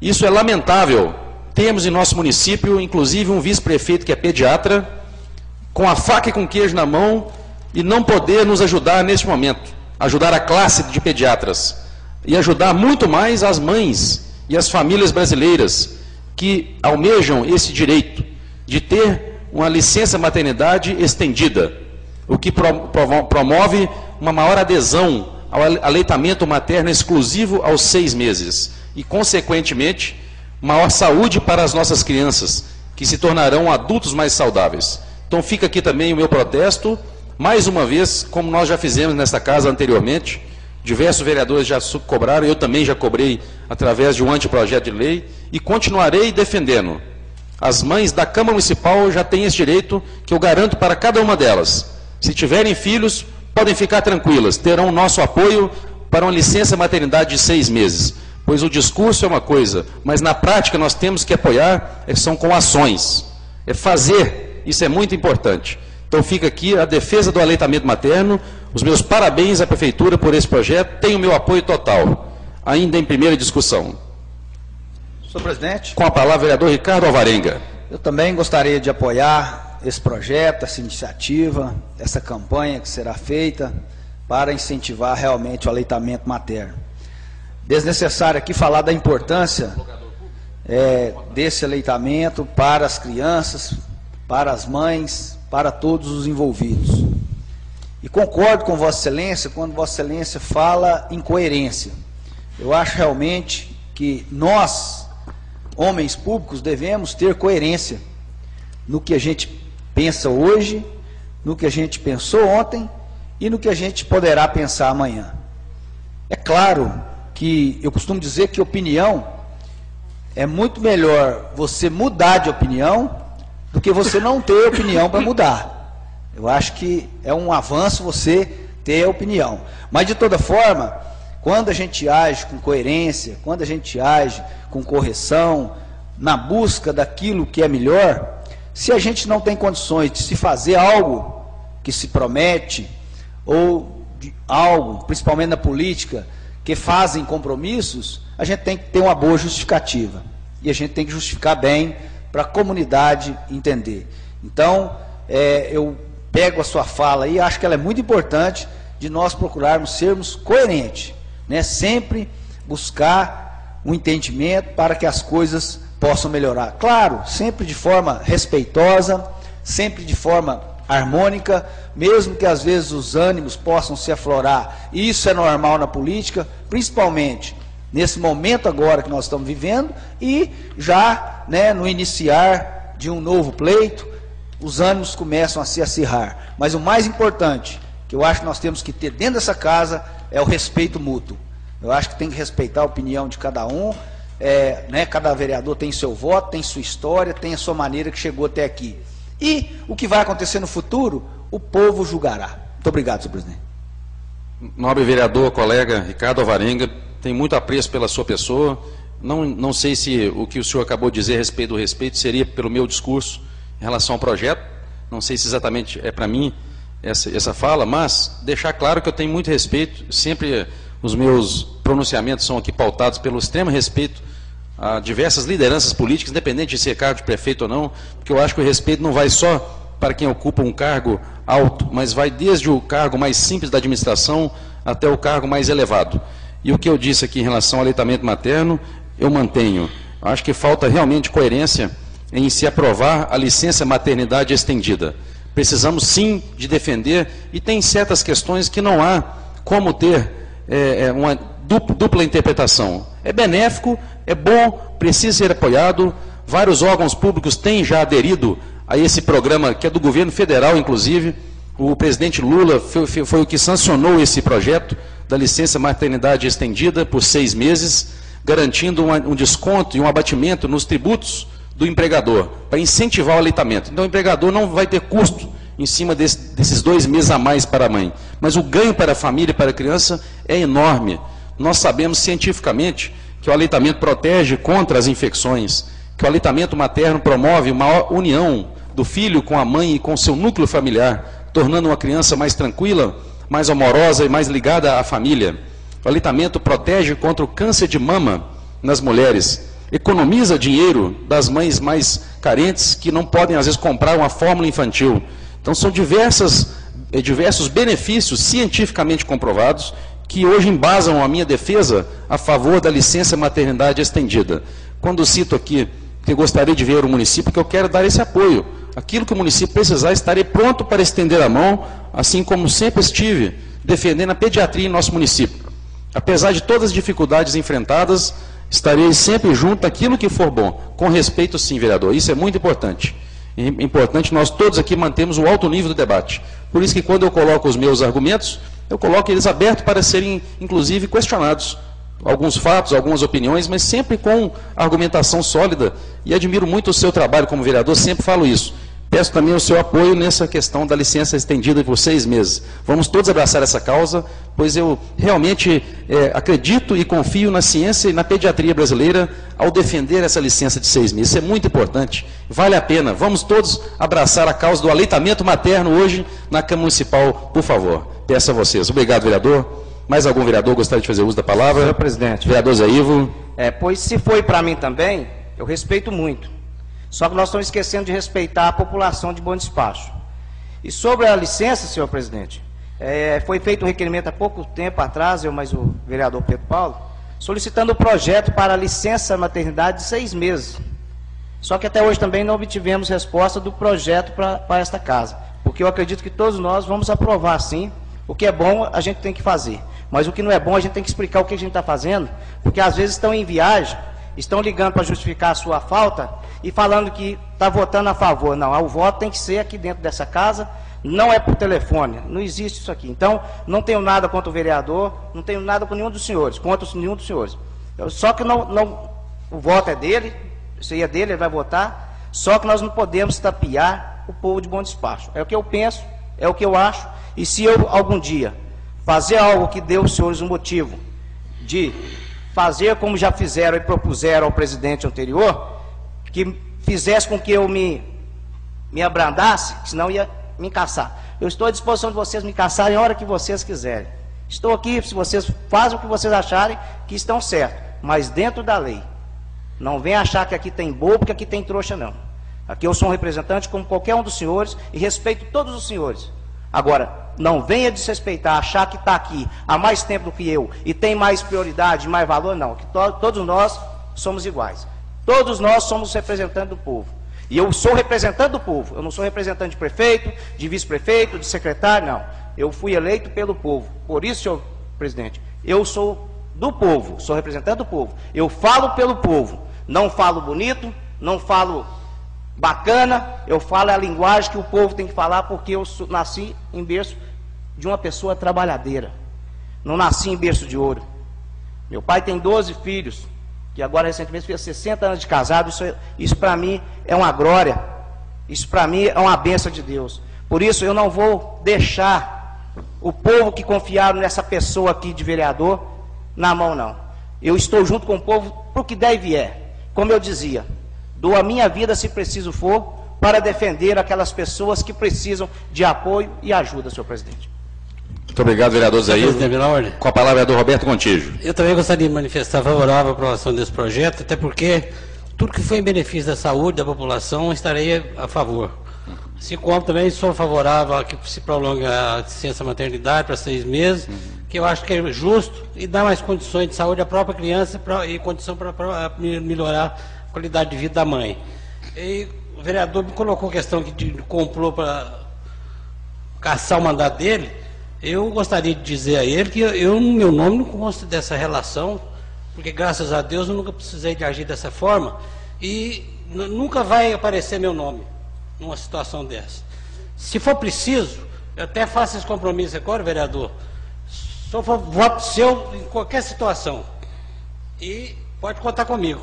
Speaker 1: Isso é lamentável. Temos em nosso município, inclusive, um vice-prefeito que é pediatra, com a faca e com queijo na mão, e não poder nos ajudar neste momento, ajudar a classe de pediatras, e ajudar muito mais as mães e as famílias brasileiras que almejam esse direito de ter uma licença maternidade estendida, o que promove uma maior adesão ao ale- aleitamento materno exclusivo aos seis meses e, consequentemente, maior saúde para as nossas crianças, que se tornarão adultos mais saudáveis. Então fica aqui também o meu protesto, mais uma vez, como nós já fizemos nesta casa anteriormente, diversos vereadores já cobraram, eu também já cobrei através de um anteprojeto de lei, e continuarei defendendo. As mães da Câmara Municipal já têm esse direito que eu garanto para cada uma delas. Se tiverem filhos, podem ficar tranquilas, terão o nosso apoio para uma licença maternidade de seis meses, pois o discurso é uma coisa, mas na prática nós temos que apoiar, é, são com ações, é fazer, isso é muito importante. Então fica aqui a defesa do aleitamento materno, os meus parabéns à Prefeitura por esse projeto, tem o meu apoio total, ainda em primeira discussão.
Speaker 7: Senhor presidente.
Speaker 1: Com a palavra, vereador Ricardo Alvarenga.
Speaker 7: Eu também gostaria de apoiar esse projeto, essa iniciativa, essa campanha que será feita para incentivar realmente o aleitamento materno. Desnecessário aqui falar da importância é, desse aleitamento para as crianças, para as mães, para todos os envolvidos. E concordo com Vossa Excelência quando Vossa Excelência fala em coerência. Eu acho realmente que nós, homens públicos, devemos ter coerência no que a gente pensa hoje, no que a gente pensou ontem e no que a gente poderá pensar amanhã. É claro que eu costumo dizer que opinião é muito melhor você mudar de opinião do que você não ter opinião para mudar. Eu acho que é um avanço você ter opinião. Mas de toda forma, quando a gente age com coerência, quando a gente age com correção, na busca daquilo que é melhor, se a gente não tem condições de se fazer algo que se promete, ou algo, principalmente na política, que fazem compromissos, a gente tem que ter uma boa justificativa. E a gente tem que justificar bem para a comunidade entender. Então, é, eu pego a sua fala e acho que ela é muito importante de nós procurarmos sermos coerentes, né? sempre buscar um entendimento para que as coisas possam melhorar. Claro, sempre de forma respeitosa, sempre de forma harmônica, mesmo que às vezes os ânimos possam se aflorar. E isso é normal na política, principalmente nesse momento agora que nós estamos vivendo e já né, no iniciar de um novo pleito, os ânimos começam a se acirrar. Mas o mais importante, que eu acho que nós temos que ter dentro dessa casa, é o respeito mútuo. Eu acho que tem que respeitar a opinião de cada um. É, né, cada vereador tem seu voto, tem sua história, tem a sua maneira que chegou até aqui. E o que vai acontecer no futuro, o povo julgará. Muito obrigado, senhor presidente.
Speaker 1: Nobre vereador, colega Ricardo Alvarenga, tenho muito apreço pela sua pessoa. Não, não sei se o que o senhor acabou de dizer a respeito do respeito seria pelo meu discurso em relação ao projeto. Não sei se exatamente é para mim essa, essa fala, mas deixar claro que eu tenho muito respeito. Sempre os meus pronunciamentos são aqui pautados pelo extremo respeito a diversas lideranças políticas, independente de ser cargo de prefeito ou não, porque eu acho que o respeito não vai só para quem ocupa um cargo alto, mas vai desde o cargo mais simples da administração até o cargo mais elevado. E o que eu disse aqui em relação ao aleitamento materno, eu mantenho. Acho que falta realmente coerência em se aprovar a licença maternidade estendida. Precisamos sim de defender, e tem certas questões que não há como ter é, uma dupla interpretação. É benéfico, é bom, precisa ser apoiado. Vários órgãos públicos têm já aderido a esse programa, que é do governo federal, inclusive. O presidente Lula foi, foi o que sancionou esse projeto da licença maternidade estendida por seis meses, garantindo um, um desconto e um abatimento nos tributos do empregador, para incentivar o aleitamento. Então, o empregador não vai ter custo em cima desse, desses dois meses a mais para a mãe. Mas o ganho para a família e para a criança é enorme. Nós sabemos cientificamente que o aleitamento protege contra as infecções, que o aleitamento materno promove uma união do filho com a mãe e com seu núcleo familiar, tornando uma criança mais tranquila, mais amorosa e mais ligada à família. O aleitamento protege contra o câncer de mama nas mulheres, economiza dinheiro das mães mais carentes que não podem, às vezes, comprar uma fórmula infantil. Então, são diversas, eh, diversos benefícios cientificamente comprovados que hoje embasam a minha defesa a favor da licença maternidade estendida. Quando cito aqui que gostaria de ver o município, que eu quero dar esse apoio. Aquilo que o município precisar, estarei pronto para estender a mão, assim como sempre estive defendendo a pediatria em nosso município. Apesar de todas as dificuldades enfrentadas, estarei sempre junto àquilo que for bom, com respeito sim, vereador. Isso é muito importante. É importante nós todos aqui mantemos o alto nível do debate. Por isso que quando eu coloco os meus argumentos, eu coloco eles abertos para serem, inclusive, questionados. Alguns fatos, algumas opiniões, mas sempre com argumentação sólida. E admiro muito o seu trabalho como vereador, sempre falo isso. Peço também o seu apoio nessa questão da licença estendida por seis meses. Vamos todos abraçar essa causa, pois eu realmente é, acredito e confio na ciência e na pediatria brasileira ao defender essa licença de seis meses. Isso é muito importante, vale a pena. Vamos todos abraçar a causa do aleitamento materno hoje na Câmara Municipal, por favor. Peço a vocês. Obrigado, vereador. Mais algum vereador gostaria de fazer uso da palavra?
Speaker 9: Senhor presidente.
Speaker 1: Vereador Zé Ivo.
Speaker 9: É, pois se foi para mim também, eu respeito muito. Só que nós estamos esquecendo de respeitar a população de Bom Despacho. E sobre a licença, senhor presidente, é, foi feito um requerimento há pouco tempo atrás, eu mais o vereador Pedro Paulo, solicitando o projeto para a licença maternidade de seis meses. Só que até hoje também não obtivemos resposta do projeto para esta casa. Porque eu acredito que todos nós vamos aprovar sim. O que é bom, a gente tem que fazer. Mas o que não é bom, a gente tem que explicar o que a gente está fazendo. Porque às vezes estão em viagem, estão ligando para justificar a sua falta e falando que está votando a favor. Não, o voto tem que ser aqui dentro dessa casa, não é por telefone, não existe isso aqui. Então, não tenho nada contra o vereador, não tenho nada com nenhum dos senhores, contra nenhum dos senhores. Eu, só que não, não, o voto é dele, aí é dele, ele vai votar, só que nós não podemos tapear o povo de bom despacho. É o que eu penso, é o que eu acho, e se eu algum dia fazer algo que dê aos senhores um motivo de fazer como já fizeram e propuseram ao presidente anterior, que fizesse com que eu me, me abrandasse, senão ia me caçar. Eu estou à disposição de vocês me caçarem a hora que vocês quiserem. Estou aqui, se vocês fazem o que vocês acharem que estão certos, mas dentro da lei. Não vem achar que aqui tem bobo, que aqui tem trouxa, não. Aqui eu sou um representante como qualquer um dos senhores e respeito todos os senhores. Agora, não venha desrespeitar, achar que está aqui há mais tempo do que eu e tem mais prioridade, mais valor, não. Que to todos nós somos iguais. Todos nós somos representantes do povo. E eu sou representante do povo. Eu não sou representante de prefeito, de vice-prefeito, de secretário, não. Eu fui eleito pelo povo. Por isso, senhor presidente, eu sou do povo, sou representante do povo. Eu falo pelo povo. Não falo bonito, não falo bacana, eu falo a linguagem que o povo tem que falar, porque eu nasci em berço de uma pessoa trabalhadeira. Não nasci em berço de ouro. Meu pai tem 12 filhos, que agora recentemente fez 60 anos de casado. Isso, isso para mim é uma glória. Isso para mim é uma benção de Deus. Por isso eu não vou deixar o povo que confiaram nessa pessoa aqui de vereador na mão, não. Eu estou junto com o povo para o que deve é. Como eu dizia, dou a minha vida se preciso for para defender aquelas pessoas que precisam de apoio e ajuda, senhor presidente.
Speaker 1: Muito obrigado, vereador Zé Com a palavra é do Roberto Contígio.
Speaker 10: Eu também gostaria de manifestar favorável à aprovação desse projeto, até porque tudo que foi em benefício da saúde da população estarei a favor. Assim como também sou favorável a que se prolongue a licença maternidade para seis meses, que eu acho que é justo e dá mais condições de saúde à própria criança e condição para melhorar qualidade de vida da mãe. E o vereador me colocou a questão que comprou para caçar o mandato dele. Eu gostaria de dizer a ele que eu, no meu nome, não consta dessa relação, porque graças a Deus eu nunca precisei de agir dessa forma e nunca vai aparecer meu nome numa situação dessa. Se for preciso, eu até faço esse compromisso agora, vereador. For voto seu em qualquer situação. E pode contar comigo.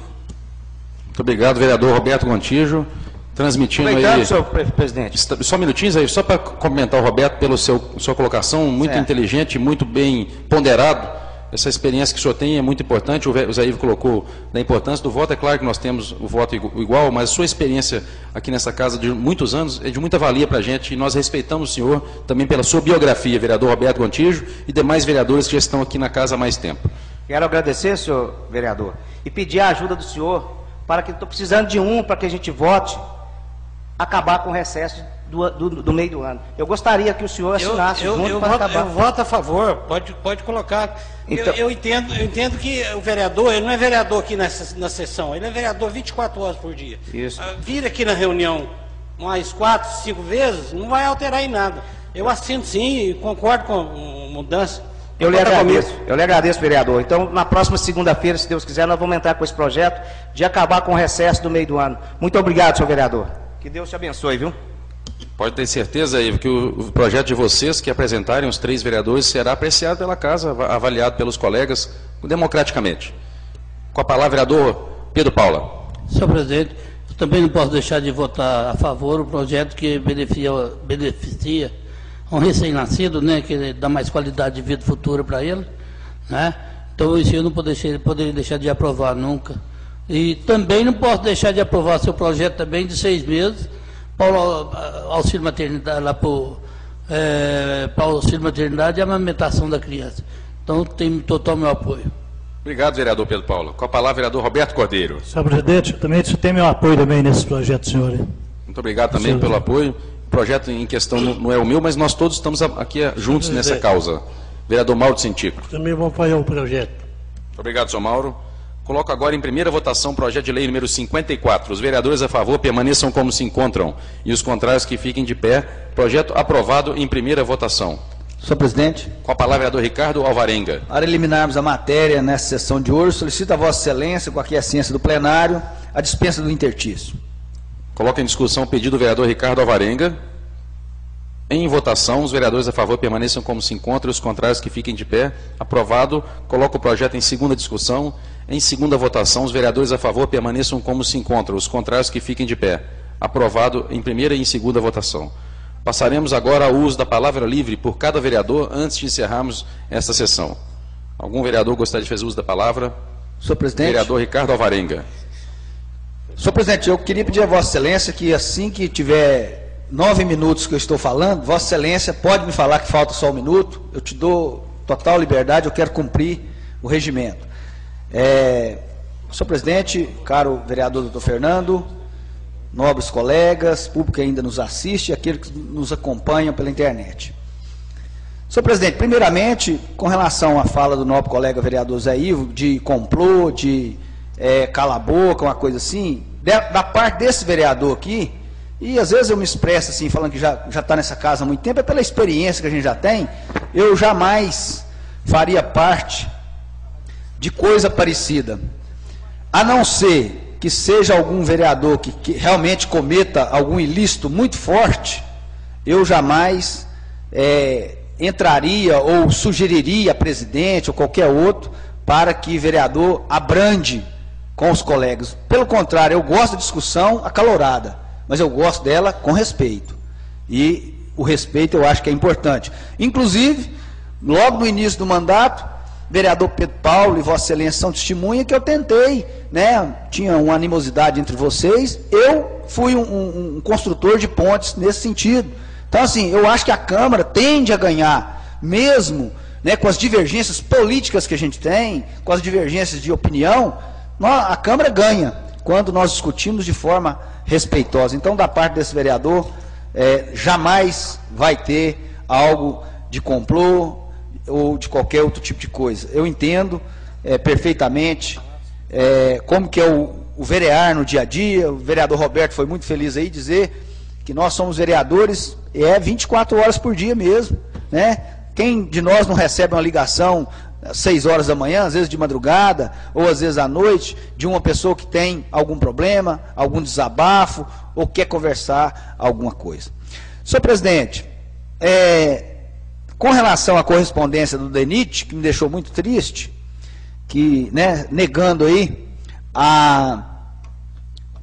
Speaker 1: Muito obrigado, vereador Roberto Gontijo transmitindo aí.
Speaker 9: senhor presidente.
Speaker 1: Só minutinhos aí, só para comentar o Roberto pela sua colocação, muito certo. inteligente, muito bem ponderado. Essa experiência que o senhor tem é muito importante. O Ivo colocou da importância do voto. É claro que nós temos o voto igual, mas a sua experiência aqui nessa casa de muitos anos é de muita valia para a gente. E nós respeitamos o senhor também pela sua biografia, vereador Roberto Gontijo e demais vereadores que já estão aqui na casa há mais tempo.
Speaker 9: Quero agradecer, senhor vereador, e pedir a ajuda do senhor para que estou precisando de um para que a gente vote acabar com o recesso do, do, do, meio do ano. Eu gostaria que o senhor assinasse
Speaker 10: eu, eu,
Speaker 9: junto
Speaker 10: eu
Speaker 9: para
Speaker 10: voto,
Speaker 9: acabar.
Speaker 10: Eu voto a favor, pode, pode colocar. Então, eu, eu, entendo, eu entendo que o vereador, ele não é vereador aqui nessa, na sessão, ele é vereador 24 horas por dia.
Speaker 9: Isso.
Speaker 10: Uh, vir aqui na reunião mais quatro, cinco vezes, não vai alterar em nada. Eu assino sim e concordo com a mudança.
Speaker 9: Eu lhe agradeço, eu lhe agradeço, vereador. Então, na próxima segunda-feira, se Deus quiser, nós vamos entrar com esse projeto de acabar com o recesso do meio do ano. Muito obrigado, senhor vereador. Que Deus te abençoe, viu?
Speaker 1: Pode ter certeza, Ivo, que o projeto de vocês que apresentarem os três vereadores será apreciado pela casa, avaliado pelos colegas democraticamente. Com a palavra, vereador Pedro Paula.
Speaker 10: Senhor presidente,
Speaker 5: também não posso deixar de votar a favor o projeto que beneficia, beneficia um recém-nascido, né, que dá mais qualidade de vida futura para ele, né? Então isso eu não poderia, poderia deixar de aprovar nunca. E também não posso deixar de aprovar seu projeto também de seis meses para o auxílio maternidade lá para é, para o auxílio maternidade e a amamentação da criança. Então tem total meu apoio.
Speaker 1: Obrigado, vereador Pedro Paulo. Com a palavra, vereador Roberto Cordeiro.
Speaker 8: Senhor presidente, também você tem meu apoio também nesse projeto, senhor.
Speaker 1: Muito obrigado também Senhor. pelo apoio. O projeto em questão não é o meu, mas nós todos estamos aqui juntos nessa causa. Vereador Mauro de Sentico.
Speaker 8: Também vou apoiar o projeto.
Speaker 1: Muito obrigado, senhor Mauro. Coloco agora em primeira votação o projeto de lei número 54. Os vereadores a favor permaneçam como se encontram e os contrários que fiquem de pé. Projeto aprovado em primeira votação.
Speaker 7: Senhor presidente.
Speaker 1: Com a palavra, vereador Ricardo Alvarenga.
Speaker 7: Para eliminarmos a matéria nessa sessão de hoje, solicito a Vossa Excelência, com a aquiescência do plenário, a dispensa do intertício.
Speaker 1: Coloca em discussão o pedido do vereador Ricardo Alvarenga. Em votação, os vereadores a favor permaneçam como se encontram e os contrários que fiquem de pé. Aprovado. Coloco o projeto em segunda discussão. Em segunda votação, os vereadores a favor permaneçam como se encontram, os contrários que fiquem de pé. Aprovado em primeira e em segunda votação. Passaremos agora ao uso da palavra livre por cada vereador antes de encerrarmos esta sessão. Algum vereador gostaria de fazer uso da palavra?
Speaker 7: Senhor presidente.
Speaker 1: Vereador Ricardo Alvarenga.
Speaker 7: Senhor presidente, eu queria pedir a Vossa Excelência que assim que tiver nove minutos que eu estou falando, Vossa Excelência pode me falar que falta só um minuto, eu te dou total liberdade, eu quero cumprir o regimento. É, senhor presidente, caro vereador doutor Fernando, nobres colegas, público que ainda nos assiste e aqueles que nos acompanham pela internet. Senhor presidente, primeiramente, com relação à fala do nobre colega vereador Zé Ivo, de complô, de é, cala a boca, uma coisa assim, da parte desse vereador aqui, e às vezes eu me expresso assim, falando que já está nessa casa há muito tempo, é pela experiência que a gente já tem, eu jamais faria parte de coisa parecida. A não ser que seja algum vereador que, que realmente cometa algum ilícito muito forte, eu jamais é, entraria ou sugeriria a presidente ou qualquer outro para que vereador abrande com os colegas. Pelo contrário, eu gosto da discussão acalorada, mas eu gosto dela com respeito. E o respeito eu acho que é importante. Inclusive, logo no início do mandato, vereador Pedro Paulo e Vossa Excelência são testemunha que eu tentei, né? Tinha uma animosidade entre vocês. Eu fui um, um, um, construtor de pontes nesse sentido. Então, assim, eu acho que a Câmara tende a ganhar, mesmo né, com as divergências políticas que a gente tem, com as divergências de opinião, a Câmara ganha quando nós discutimos de forma respeitosa. Então, da parte desse vereador, é, jamais vai ter algo de complô, ou de qualquer outro tipo de coisa. Eu entendo é, perfeitamente é, como que é o, o verear no dia a dia. O vereador Roberto foi muito feliz aí dizer que nós somos vereadores é 24 horas por dia mesmo, né? Quem de nós não recebe uma ligação 6 horas da manhã, às vezes de madrugada, ou às vezes à noite, de uma pessoa que tem algum problema, algum desabafo, ou quer conversar alguma coisa. Senhor presidente, é, com relação à correspondência do DENIT, que me deixou muito triste, que, né, negando aí a,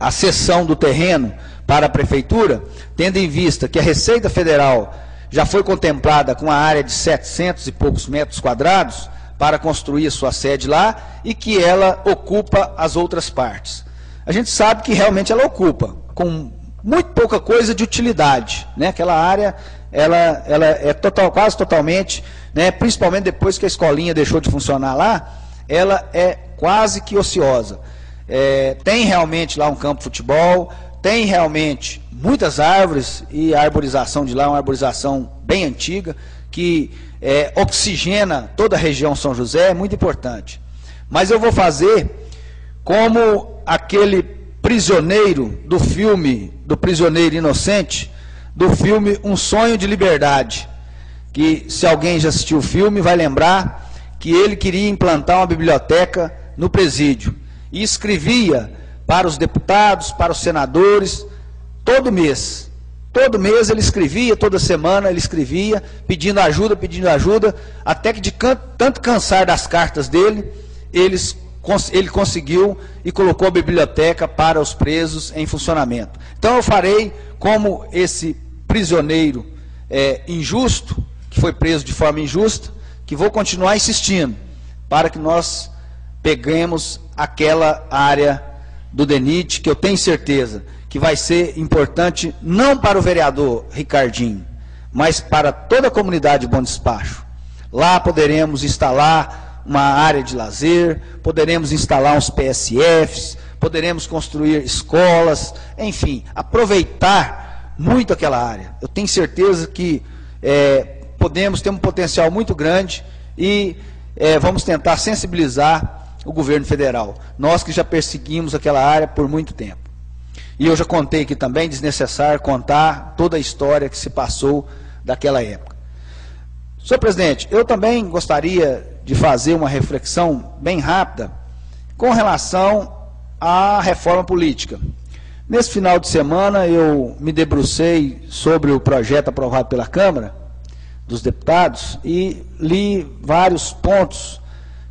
Speaker 7: a cessão do terreno para a prefeitura, tendo em vista que a Receita Federal já foi contemplada com a área de 700 e poucos metros quadrados para construir sua sede lá e que ela ocupa as outras partes. A gente sabe que realmente ela ocupa, com muito pouca coisa de utilidade. Né? Aquela área ela, ela é total, quase totalmente, né, principalmente depois que a escolinha deixou de funcionar lá, ela é quase que ociosa. É, tem realmente lá um campo de futebol, tem realmente muitas árvores e a arborização de lá é uma arborização bem antiga, que é, oxigena toda a região São José, é muito importante. Mas eu vou fazer como aquele prisioneiro do filme do Prisioneiro Inocente, do filme Um Sonho de Liberdade, que se alguém já assistiu o filme vai lembrar que ele queria implantar uma biblioteca no presídio e escrevia para os deputados, para os senadores, todo mês. Todo mês ele escrevia, toda semana ele escrevia, pedindo ajuda, pedindo ajuda, até que de tanto cansar das cartas dele, eles ele conseguiu e colocou a biblioteca para os presos em funcionamento. Então eu farei como esse prisioneiro é, injusto, que foi preso de forma injusta, que vou continuar insistindo para que nós peguemos aquela área do DENIT, que eu tenho certeza que vai ser importante não para o vereador Ricardinho, mas para toda a comunidade de Bom Despacho. Lá poderemos instalar uma área de lazer, poderemos instalar uns PSFs, poderemos construir escolas, enfim, aproveitar muito aquela área. Eu tenho certeza que é, podemos ter um potencial muito grande e é, vamos tentar sensibilizar o governo federal. Nós que já perseguimos aquela área por muito tempo. E eu já contei aqui também, desnecessário contar toda a história que se passou daquela época. Senhor presidente, eu também gostaria de fazer uma reflexão bem rápida com relação à reforma política. Nesse final de semana eu me debrucei sobre o projeto aprovado pela Câmara dos Deputados e li vários pontos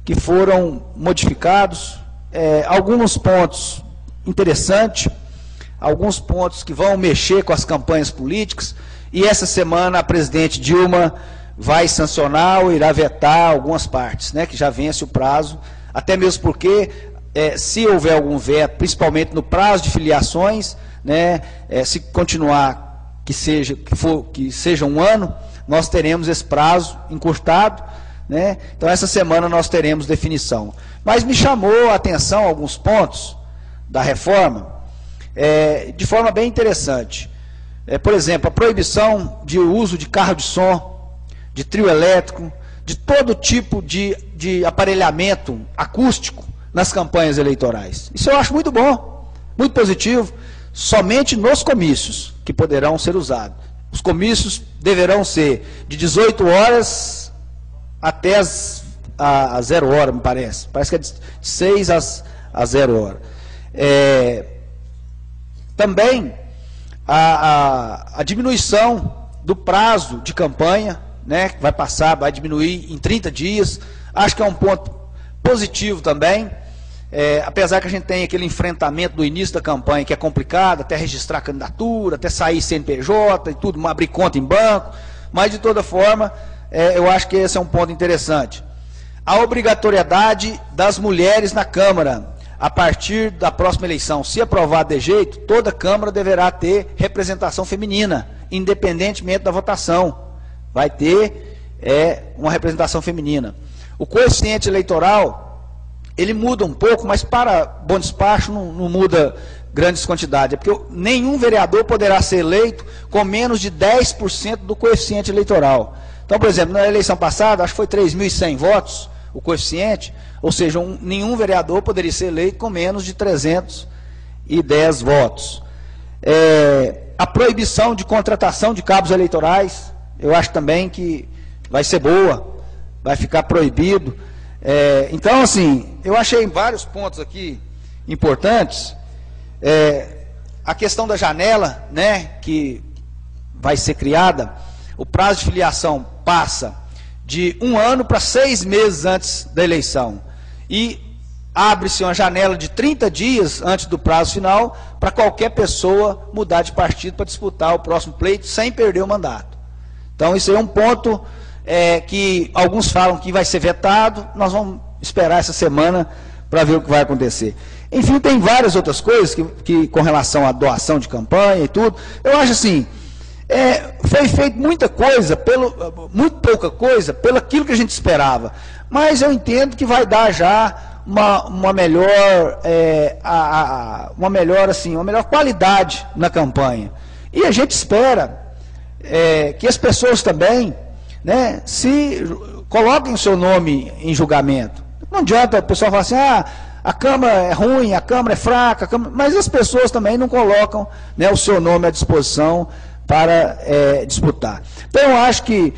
Speaker 7: que foram modificados, é, alguns pontos interessantes, alguns pontos que vão mexer com as campanhas políticas, e essa semana a presidente Dilma vai sancionar ou irá vetar algumas partes, né, que já vence o prazo, até mesmo porque, é, se houver algum veto, principalmente no prazo de filiações, né, é, se continuar que seja, que, for, que seja um ano, nós teremos esse prazo encurtado, né? Então, essa semana nós teremos definição. Mas me chamou a atenção alguns pontos da reforma, é, de forma bem interessante. É, por exemplo, a proibição de uso de carro de som, de trio elétrico, de todo tipo de, de aparelhamento acústico nas campanhas eleitorais. Isso eu acho muito bom, muito positivo, somente nos comícios que poderão ser usados. Os comícios deverão ser de 18 horas até as, a, a zero hora, me parece. Parece que é de 6 às, a zero hora. É, também a, a, a, diminuição do prazo de campanha, né, que vai passar, vai diminuir em 30 dias. Acho que é um ponto positivo também. É, apesar que a gente tem aquele enfrentamento do início da campanha que é complicado, até registrar candidatura, até sair CNPJ e tudo, abrir conta em banco, mas de toda forma, é, eu acho que esse é um ponto interessante. A obrigatoriedade das mulheres na Câmara, a partir da próxima eleição, se aprovado de jeito, toda Câmara deverá ter representação feminina, independentemente da votação. Vai ter é, uma representação feminina. O coeficiente eleitoral, ele muda um pouco, mas para bom despacho não, não muda grandes quantidades. É porque nenhum vereador poderá ser eleito com menos de 10% do coeficiente eleitoral. Então, por exemplo, na eleição passada, acho que foi 3.100 votos o coeficiente, ou seja, um, nenhum vereador poderia ser eleito com menos de 310 votos. É, a proibição de contratação de cabos eleitorais, eu acho também que vai ser boa, vai ficar proibido. É, então, assim, eu achei vários pontos aqui importantes. É, a questão da janela, né, que vai ser criada, o prazo de filiação passa de um ano para seis meses antes da eleição. E abre-se uma janela de 30 dias antes do prazo final para qualquer pessoa mudar de partido para disputar o próximo pleito sem perder o mandato. Então, isso é um ponto é, que alguns falam que vai ser vetado, nós vamos esperar essa semana para ver o que vai acontecer. Enfim, tem várias outras coisas que, que com relação à doação de campanha e tudo. Eu acho assim, é, foi feito muita coisa, pelo, muito pouca coisa, pelo aquilo que a gente esperava. Mas eu entendo que vai dar já uma, uma melhor, é, a, a, uma melhor assim, uma melhor qualidade na campanha. E a gente espera é, que as pessoas também, né, se coloquem o seu nome em julgamento. Não adianta o pessoal falar assim, ah, a Câmara é ruim, a Câmara é fraca, Câmara... mas as pessoas também não colocam né, o seu nome à disposição para é, disputar. Então, eu acho que,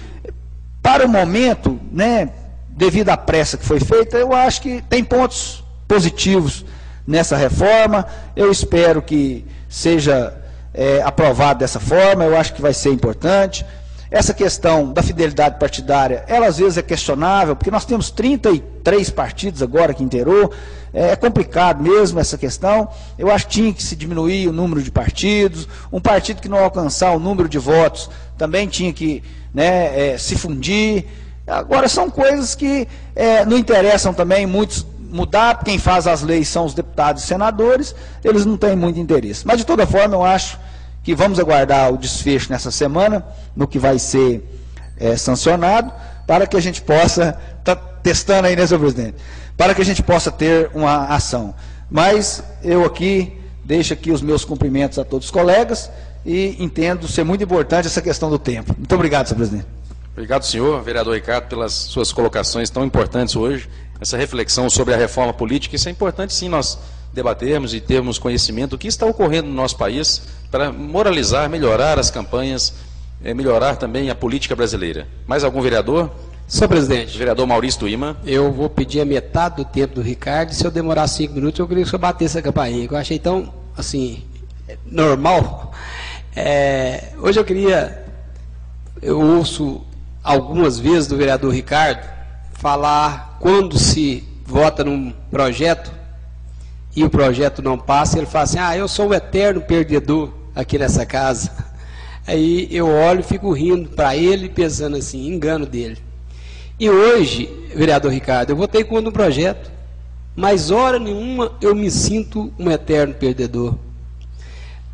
Speaker 7: para o momento, né, devido à pressa que foi feita, eu acho que tem pontos positivos nessa reforma. Eu espero que seja é, aprovado dessa forma, eu acho que vai ser importante. essa questão da fidelidade partidária, ela às vezes é questionável, porque nós temos 33 partidos agora que inteirou, é complicado mesmo essa questão. Eu acho que tinha que se diminuir o número de partidos, um partido que não alcançar o número de votos também tinha que né, é, se fundir. Agora, são coisas que é, não interessam também muitos mudar, quem faz as leis são os deputados e senadores, eles não têm muito interesse. Mas, de toda forma, eu acho que vamos aguardar o desfecho nessa semana, no que vai ser é, sancionado, para que a gente possa, está testando aí, né, senhor presidente? Para que a gente possa ter uma ação. Mas eu aqui deixo aqui os meus cumprimentos a todos os colegas e entendo ser muito importante essa questão do tempo. Muito obrigado, senhor presidente.
Speaker 1: Obrigado, senhor, vereador Ricardo, pelas suas colocações tão importantes hoje, essa reflexão sobre a reforma política. Isso é importante, sim, nós debatermos e termos conhecimento do que está ocorrendo no nosso país para moralizar, melhorar as campanhas, eh, melhorar também a política brasileira. Mais algum vereador?
Speaker 2: Senhor presidente.
Speaker 1: Vereador Maurício Tuíma.
Speaker 2: Eu vou pedir a metade do tempo do Ricardo. Se eu demorar cinco minutos, eu queria que o senhor batesse a campainha, que eu achei tão, assim, normal. É, hoje eu queria. Eu ouço algumas vezes do vereador Ricardo falar quando se vota num projeto e o projeto não passa, ele fala assim: Ah, eu sou o eterno perdedor aqui nessa casa. Aí eu olho e fico rindo para ele, pensando assim: engano dele. E hoje, vereador Ricardo, eu votei contra um projeto, mas hora nenhuma eu me sinto um eterno perdedor.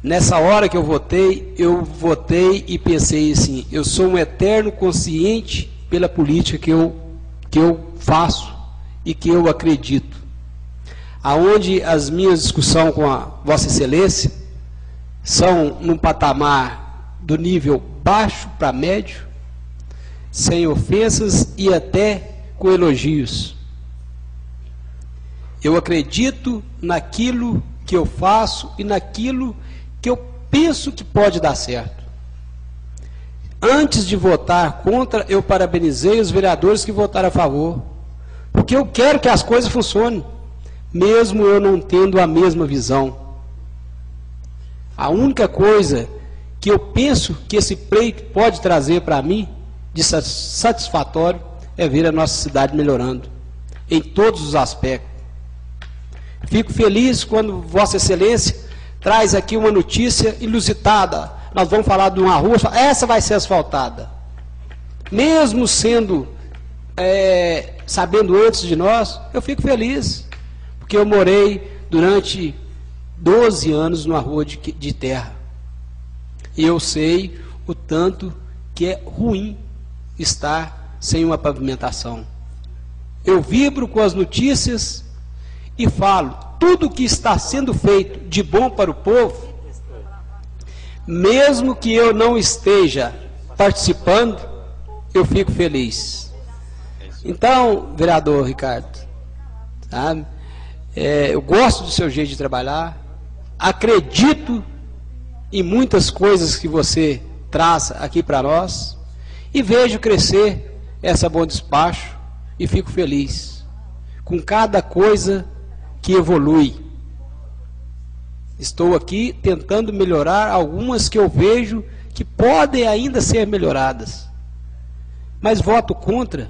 Speaker 2: Nessa hora que eu votei, eu votei e pensei assim: eu sou um eterno consciente pela política que eu, que eu faço e que eu acredito aonde as minhas discussões com a Vossa Excelência são num patamar do nível baixo para médio, sem ofensas e até com elogios. Eu acredito naquilo que eu faço e naquilo que eu penso que pode dar certo. Antes de votar contra, eu parabenizei os vereadores que votaram a favor, porque eu quero que as coisas funcionem mesmo eu não tendo a mesma visão. A única coisa que eu penso que esse pleito pode trazer para mim de satisfatório é ver a nossa cidade melhorando em todos os aspectos. Fico feliz quando Vossa Excelência traz aqui uma notícia ilusitada. Nós vamos falar de uma rua, essa vai ser asfaltada. Mesmo sendo, é, sabendo antes de nós, eu fico feliz porque eu morei durante 12 anos numa rua de, de terra. E eu sei o tanto que é ruim estar sem uma pavimentação. Eu vibro com as notícias e falo tudo que está sendo feito de bom para o povo, mesmo que eu não esteja participando, eu fico feliz. Então, vereador Ricardo, sabe? É, eu gosto do seu jeito de trabalhar, acredito em muitas coisas que você traz aqui para nós e vejo crescer essa Bom Despacho e fico feliz com cada coisa que evolui. Estou aqui tentando melhorar algumas que eu vejo que podem ainda ser melhoradas. Mas voto contra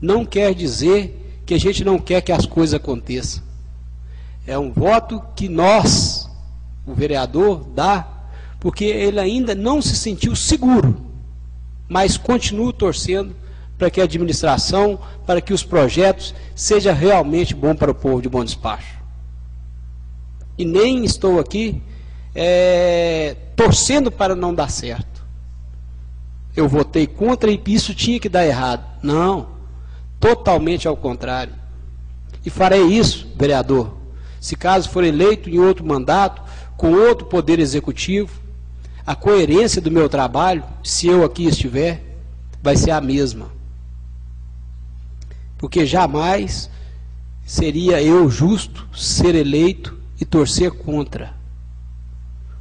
Speaker 2: não quer dizer que a gente não quer que as coisas aconteçam. É um voto que nós, o vereador, dá, porque ele ainda não se sentiu seguro, mas continua torcendo para que a administração, para que os projetos sejam realmente bons para o povo de Bom Despacho. E nem estou aqui é, torcendo para não dar certo. Eu votei contra e isso tinha que dar errado. Não, totalmente ao contrário. E farei isso, vereador, se caso for eleito em outro mandato, com outro poder executivo, a coerência do meu trabalho, se eu aqui estiver, vai ser a mesma. Porque jamais seria eu justo ser eleito e torcer contra.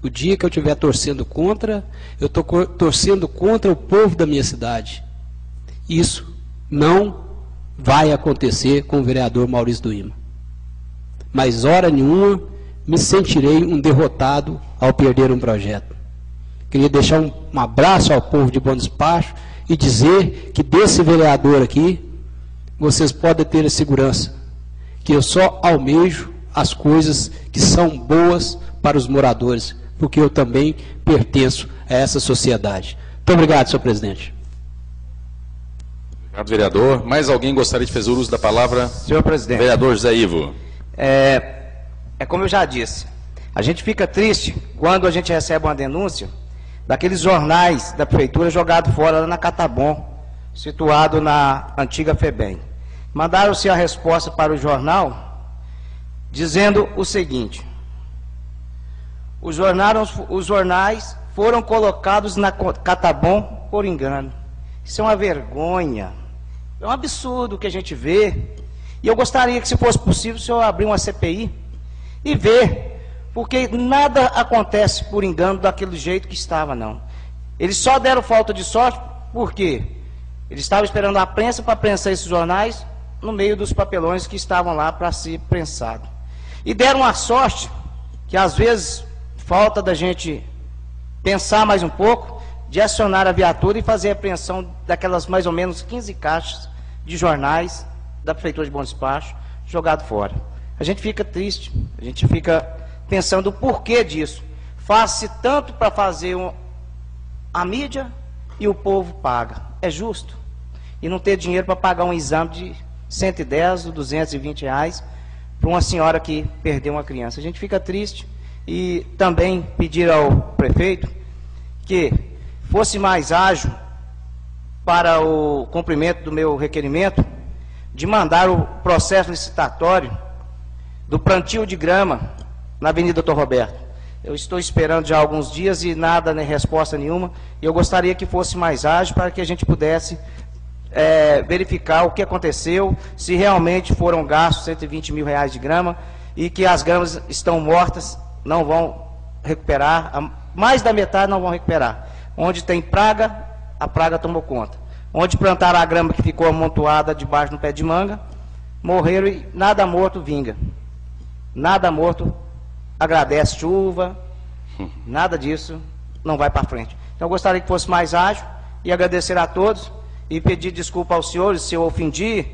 Speaker 2: O dia que eu estiver torcendo contra, eu estou torcendo contra o povo da minha cidade. Isso não vai acontecer com o vereador Maurício Duíma mas hora nenhuma me sentirei um derrotado ao perder um projeto. Queria deixar um, um abraço ao povo de Bom Despacho e dizer que desse vereador aqui, vocês podem ter a segurança que eu só almejo as coisas que são boas para os moradores, porque eu também pertenço a essa sociedade. Muito obrigado, senhor presidente.
Speaker 1: Obrigado, vereador. Mais alguém gostaria de fazer uso da palavra?
Speaker 9: Senhor presidente.
Speaker 1: Vereador José Ivo.
Speaker 9: É, é como eu já disse, a gente fica triste quando a gente recebe uma denúncia daqueles jornais da prefeitura jogados fora lá na Catabom, situado na antiga FEBEM. Mandaram-se a resposta para o jornal dizendo o seguinte: os jornais, os jornais foram colocados na Catabom por engano. Isso é uma vergonha. É um absurdo que a gente vê. E eu gostaria que, se fosse possível, o senhor abrir uma CPI e ver, porque nada acontece por engano daquele jeito que estava, não. Eles só deram falta de sorte porque eles estavam esperando a prensa para prensar esses jornais no meio dos papelões que estavam lá para ser prensado. E deram a sorte que às vezes falta da gente pensar mais um pouco, de acionar a viatura e fazer a apreensão daquelas mais ou menos 15 caixas de jornais da Prefeitura de Bom Despacho jogado fora. A gente fica triste, a gente fica pensando o porquê disso. Faz-se tanto para fazer um, a mídia e o povo paga. É justo. E não ter dinheiro para pagar um exame de 110 ou 220 reais para uma senhora que perdeu uma criança. A gente fica triste e também pedir ao prefeito que fosse mais ágil para o cumprimento do meu requerimento de mandar o processo licitatório do plantio de grama na Avenida Doutor Roberto. Eu estou esperando já alguns dias e nada, nem resposta nenhuma. E eu gostaria que fosse mais ágil para que a gente pudesse é, verificar o que aconteceu, se realmente foram gastos 120 mil reais de grama e que as gramas estão mortas, não vão recuperar, mais da metade não vão recuperar. Onde tem praga, a praga tomou conta. Onde plantaram a grama que ficou amontoada debaixo do pé de manga, morreram e nada morto vinga. Nada morto agradece chuva, nada disso não vai para frente. Então eu gostaria que fosse mais ágil e agradecer a todos e pedir desculpa aos senhores se eu ofendi,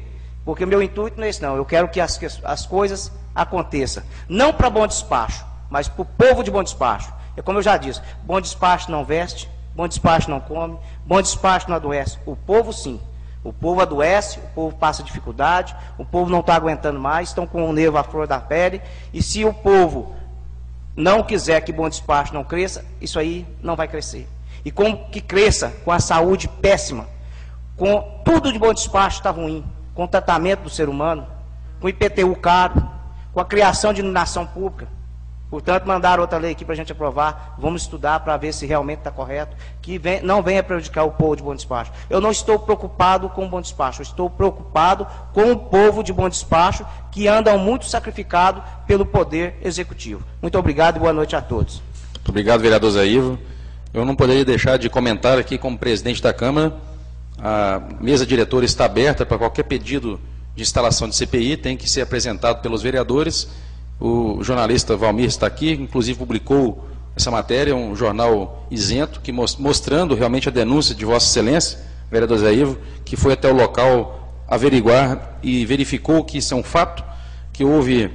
Speaker 9: porque meu intuito não é esse não. Eu quero que as, as coisas aconteçam. Não para bom despacho, mas para o povo de bom despacho. É como eu já disse, bom despacho não veste, bom despacho não come, bom despacho não adoece. O povo sim. O povo adoece, o povo passa dificuldade, o povo não está aguentando mais, estão com o nervo à flor da pele. E se o povo não quiser que bom despacho não cresça, isso aí não vai crescer. E como que cresça com a saúde péssima, com tudo de bom despacho está ruim, com o tratamento do ser humano, com o IPTU caro, com a criação de iluminação pública. Portanto, mandaram outra lei aqui para a gente aprovar. Vamos estudar para ver se realmente está correto. Que vem, não venha prejudicar o povo de Bom Despacho. Eu não estou preocupado com o Bom Despacho. Eu estou preocupado com o povo de Bom Despacho que andam muito sacrificado pelo poder executivo. Muito obrigado e boa noite a todos.
Speaker 1: Muito obrigado, vereador Zé Ivo. Eu não poderia deixar de comentar aqui como presidente da Câmara a mesa diretora está aberta para qualquer pedido de instalação de CPI, tem que ser apresentado pelos vereadores. O jornalista Valmir está aqui, inclusive publicou essa matéria, um jornal isento, que mostrando realmente a denúncia de Vossa Excelência, vereador Zé Ivo, que foi até o local averiguar e verificou que isso é um fato, que houve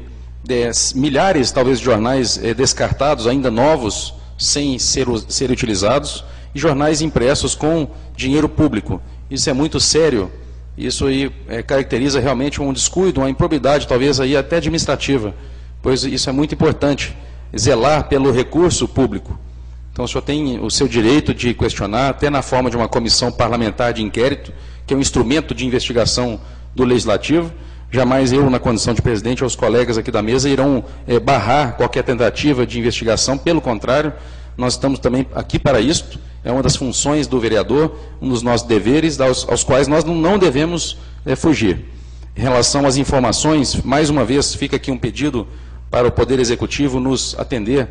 Speaker 1: milhares, talvez, de jornais eh, descartados, ainda novos, sem ser, ser utilizados, e jornais impressos com dinheiro público. Isso é muito sério. Isso aí é, caracteriza realmente um descuido, uma improbidade, talvez aí até administrativa, pois isso é muito importante, zelar pelo recurso público. Então o senhor tem o seu direito de questionar, até na forma de uma comissão parlamentar de inquérito, que é um instrumento de investigação do legislativo. Jamais eu, na condição de presidente, ou os colegas aqui da mesa irão é, barrar qualquer tentativa de investigação, pelo contrário, nós estamos também aqui para isto, é uma das funções do vereador, um dos nossos deveres, aos, aos quais nós não, devemos é, fugir. Em relação às informações, mais uma vez fica aqui um pedido para o Poder Executivo nos atender.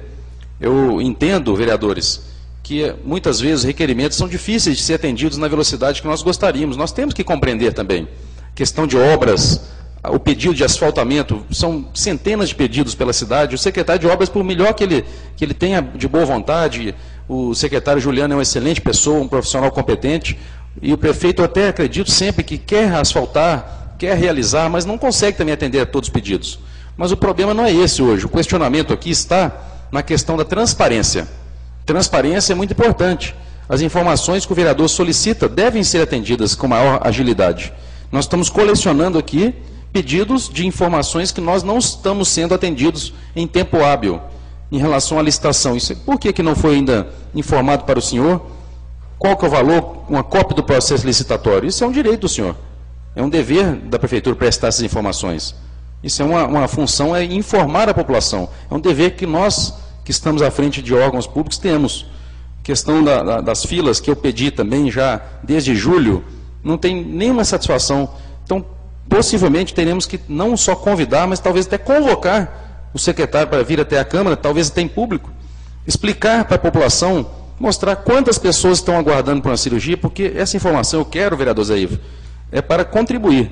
Speaker 1: Eu entendo, vereadores, que muitas vezes requerimentos são difíceis de ser atendidos na velocidade que nós gostaríamos. Nós temos que compreender também. Questão de obras, o pedido de asfaltamento, são centenas de pedidos pela cidade. O secretário de obras, por melhor que ele, que ele tenha de boa vontade, o secretário Juliano é uma excelente pessoa, um profissional competente, e o prefeito, até acredito sempre que quer asfaltar, quer realizar, mas não consegue também atender a todos os pedidos. Mas o problema não é esse hoje. O questionamento aqui está na questão da transparência. Transparência é muito importante. As informações que o vereador solicita devem ser atendidas com maior agilidade. Nós estamos colecionando aqui pedidos de informações que nós não estamos sendo atendidos em tempo hábil em relação à licitação. Isso, por que, que não foi ainda informado para o senhor? Qual que é o valor, uma cópia do processo licitatório? Isso é um direito do senhor. É um dever da prefeitura prestar essas informações. Isso é uma, uma função, é informar a população. É um dever que nós, que estamos à frente de órgãos públicos, temos. Questão da, da, das filas, que eu pedi também já desde julho, não tem nenhuma satisfação. Então, possivelmente teremos que não só convidar, mas talvez até convocar o secretário para vir até a Câmara, talvez até em público, explicar para a população, mostrar quantas pessoas estão aguardando por uma cirurgia, porque essa informação eu quero, vereador Zé Ivo, é para contribuir,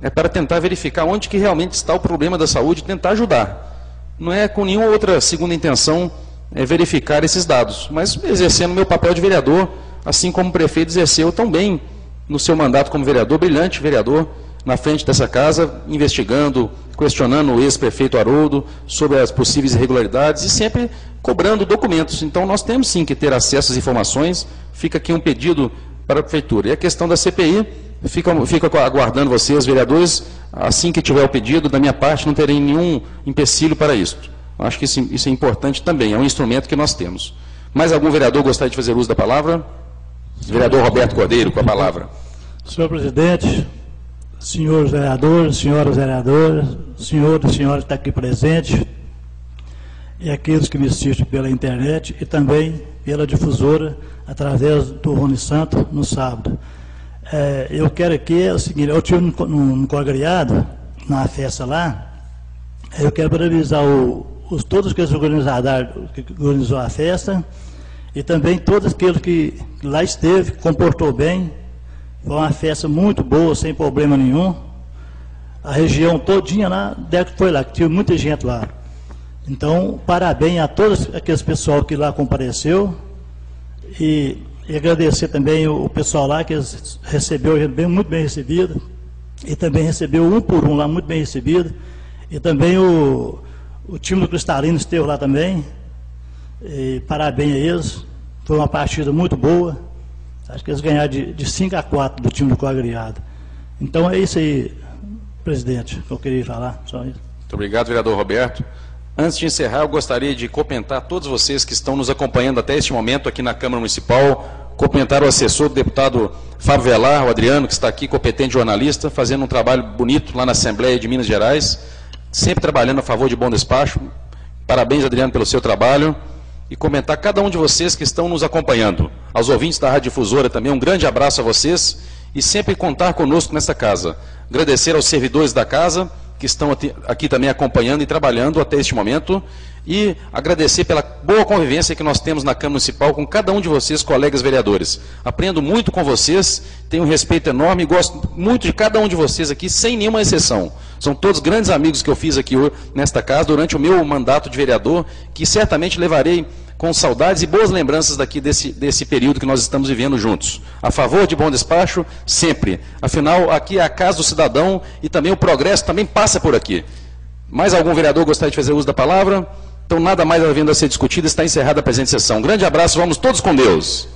Speaker 1: é para tentar verificar onde que realmente está o problema da saúde, tentar ajudar. Não é com nenhuma outra segunda intenção é verificar esses dados, mas exercendo meu papel de vereador, assim como o prefeito exerceu tão bem no seu mandato como vereador, brilhante vereador, na frente dessa casa, investigando, questionando o ex-prefeito Haroldo sobre as possíveis irregularidades e sempre cobrando documentos. Então, nós temos sim que ter acesso às informações. Fica aqui um pedido para a prefeitura. E a questão da CPI, fica, fica aguardando vocês, vereadores, assim que tiver o pedido, da minha parte, não terei nenhum empecilho para isso. Acho que isso, isso é importante também, é um instrumento que nós temos. Mais algum vereador gostaria de fazer uso da palavra? Vereador Roberto Cordeiro, com a palavra.
Speaker 8: Senhor presidente, senhores vereadores, senhoras vereadoras, senhores e senhoras que estão aqui presentes, e aqueles que me assistem pela internet e também pela difusora através do Rony Santo no sábado. É, eu quero aqui é o seguinte, eu tive no, no, na festa lá, eu quero parabenizar o, os, todos aqueles organizadores que organizou a festa e também todos aqueles que lá esteve, comportou bem, foi uma festa muito boa, sem problema nenhum. A região todinha lá, deve foi lá, que tinha muita gente lá. Então, parabéns a todos aqueles pessoal que lá compareceu. E, e agradecer também o, pessoal lá que recebeu bem, muito bem recebido. E também recebeu um por um lá, muito bem recebido. E também o, o time do Cristalino esteve lá também. E parabéns a eles. Foi uma partida muito boa. Acho que eles ganharam de, de 5 a 4 do time do Coagriado. Então é isso aí, presidente, que eu queria falar. Só isso.
Speaker 1: Muito obrigado, vereador Roberto. Antes de encerrar, eu gostaria de cumprimentar todos vocês que estão nos acompanhando até este momento aqui na Câmara Municipal, cumprimentar o assessor, o deputado Fábio Velar, o Adriano, que está aqui, competente jornalista, fazendo um trabalho bonito lá na Assembleia de Minas Gerais, sempre trabalhando a favor de bom despacho. Parabéns, Adriano, pelo seu trabalho e comentar cada um de vocês que estão nos acompanhando. Aos ouvintes da Rádio Difusora também, um grande abraço a vocês e sempre contar conosco nessa casa. Agradecer aos servidores da casa que estão aqui também acompanhando e trabalhando até este momento e agradecer pela boa convivência que nós temos na Câmara Municipal com cada um de vocês, colegas vereadores. Aprendo muito com vocês, tenho um respeito enorme e gosto muito de cada um de vocês aqui, sem nenhuma exceção. São todos grandes amigos que eu fiz aqui nesta casa durante o meu mandato de vereador, que certamente levarei com saudades e boas lembranças daqui desse, desse período que nós estamos vivendo juntos. A favor de bom despacho, sempre. Afinal, aqui é a casa do cidadão e também o progresso também passa por aqui. Mais algum vereador gostaria de fazer uso da palavra? Então, nada mais havendo a ser discutido, está encerrada a presente sessão. Um grande abraço, vamos todos com Deus.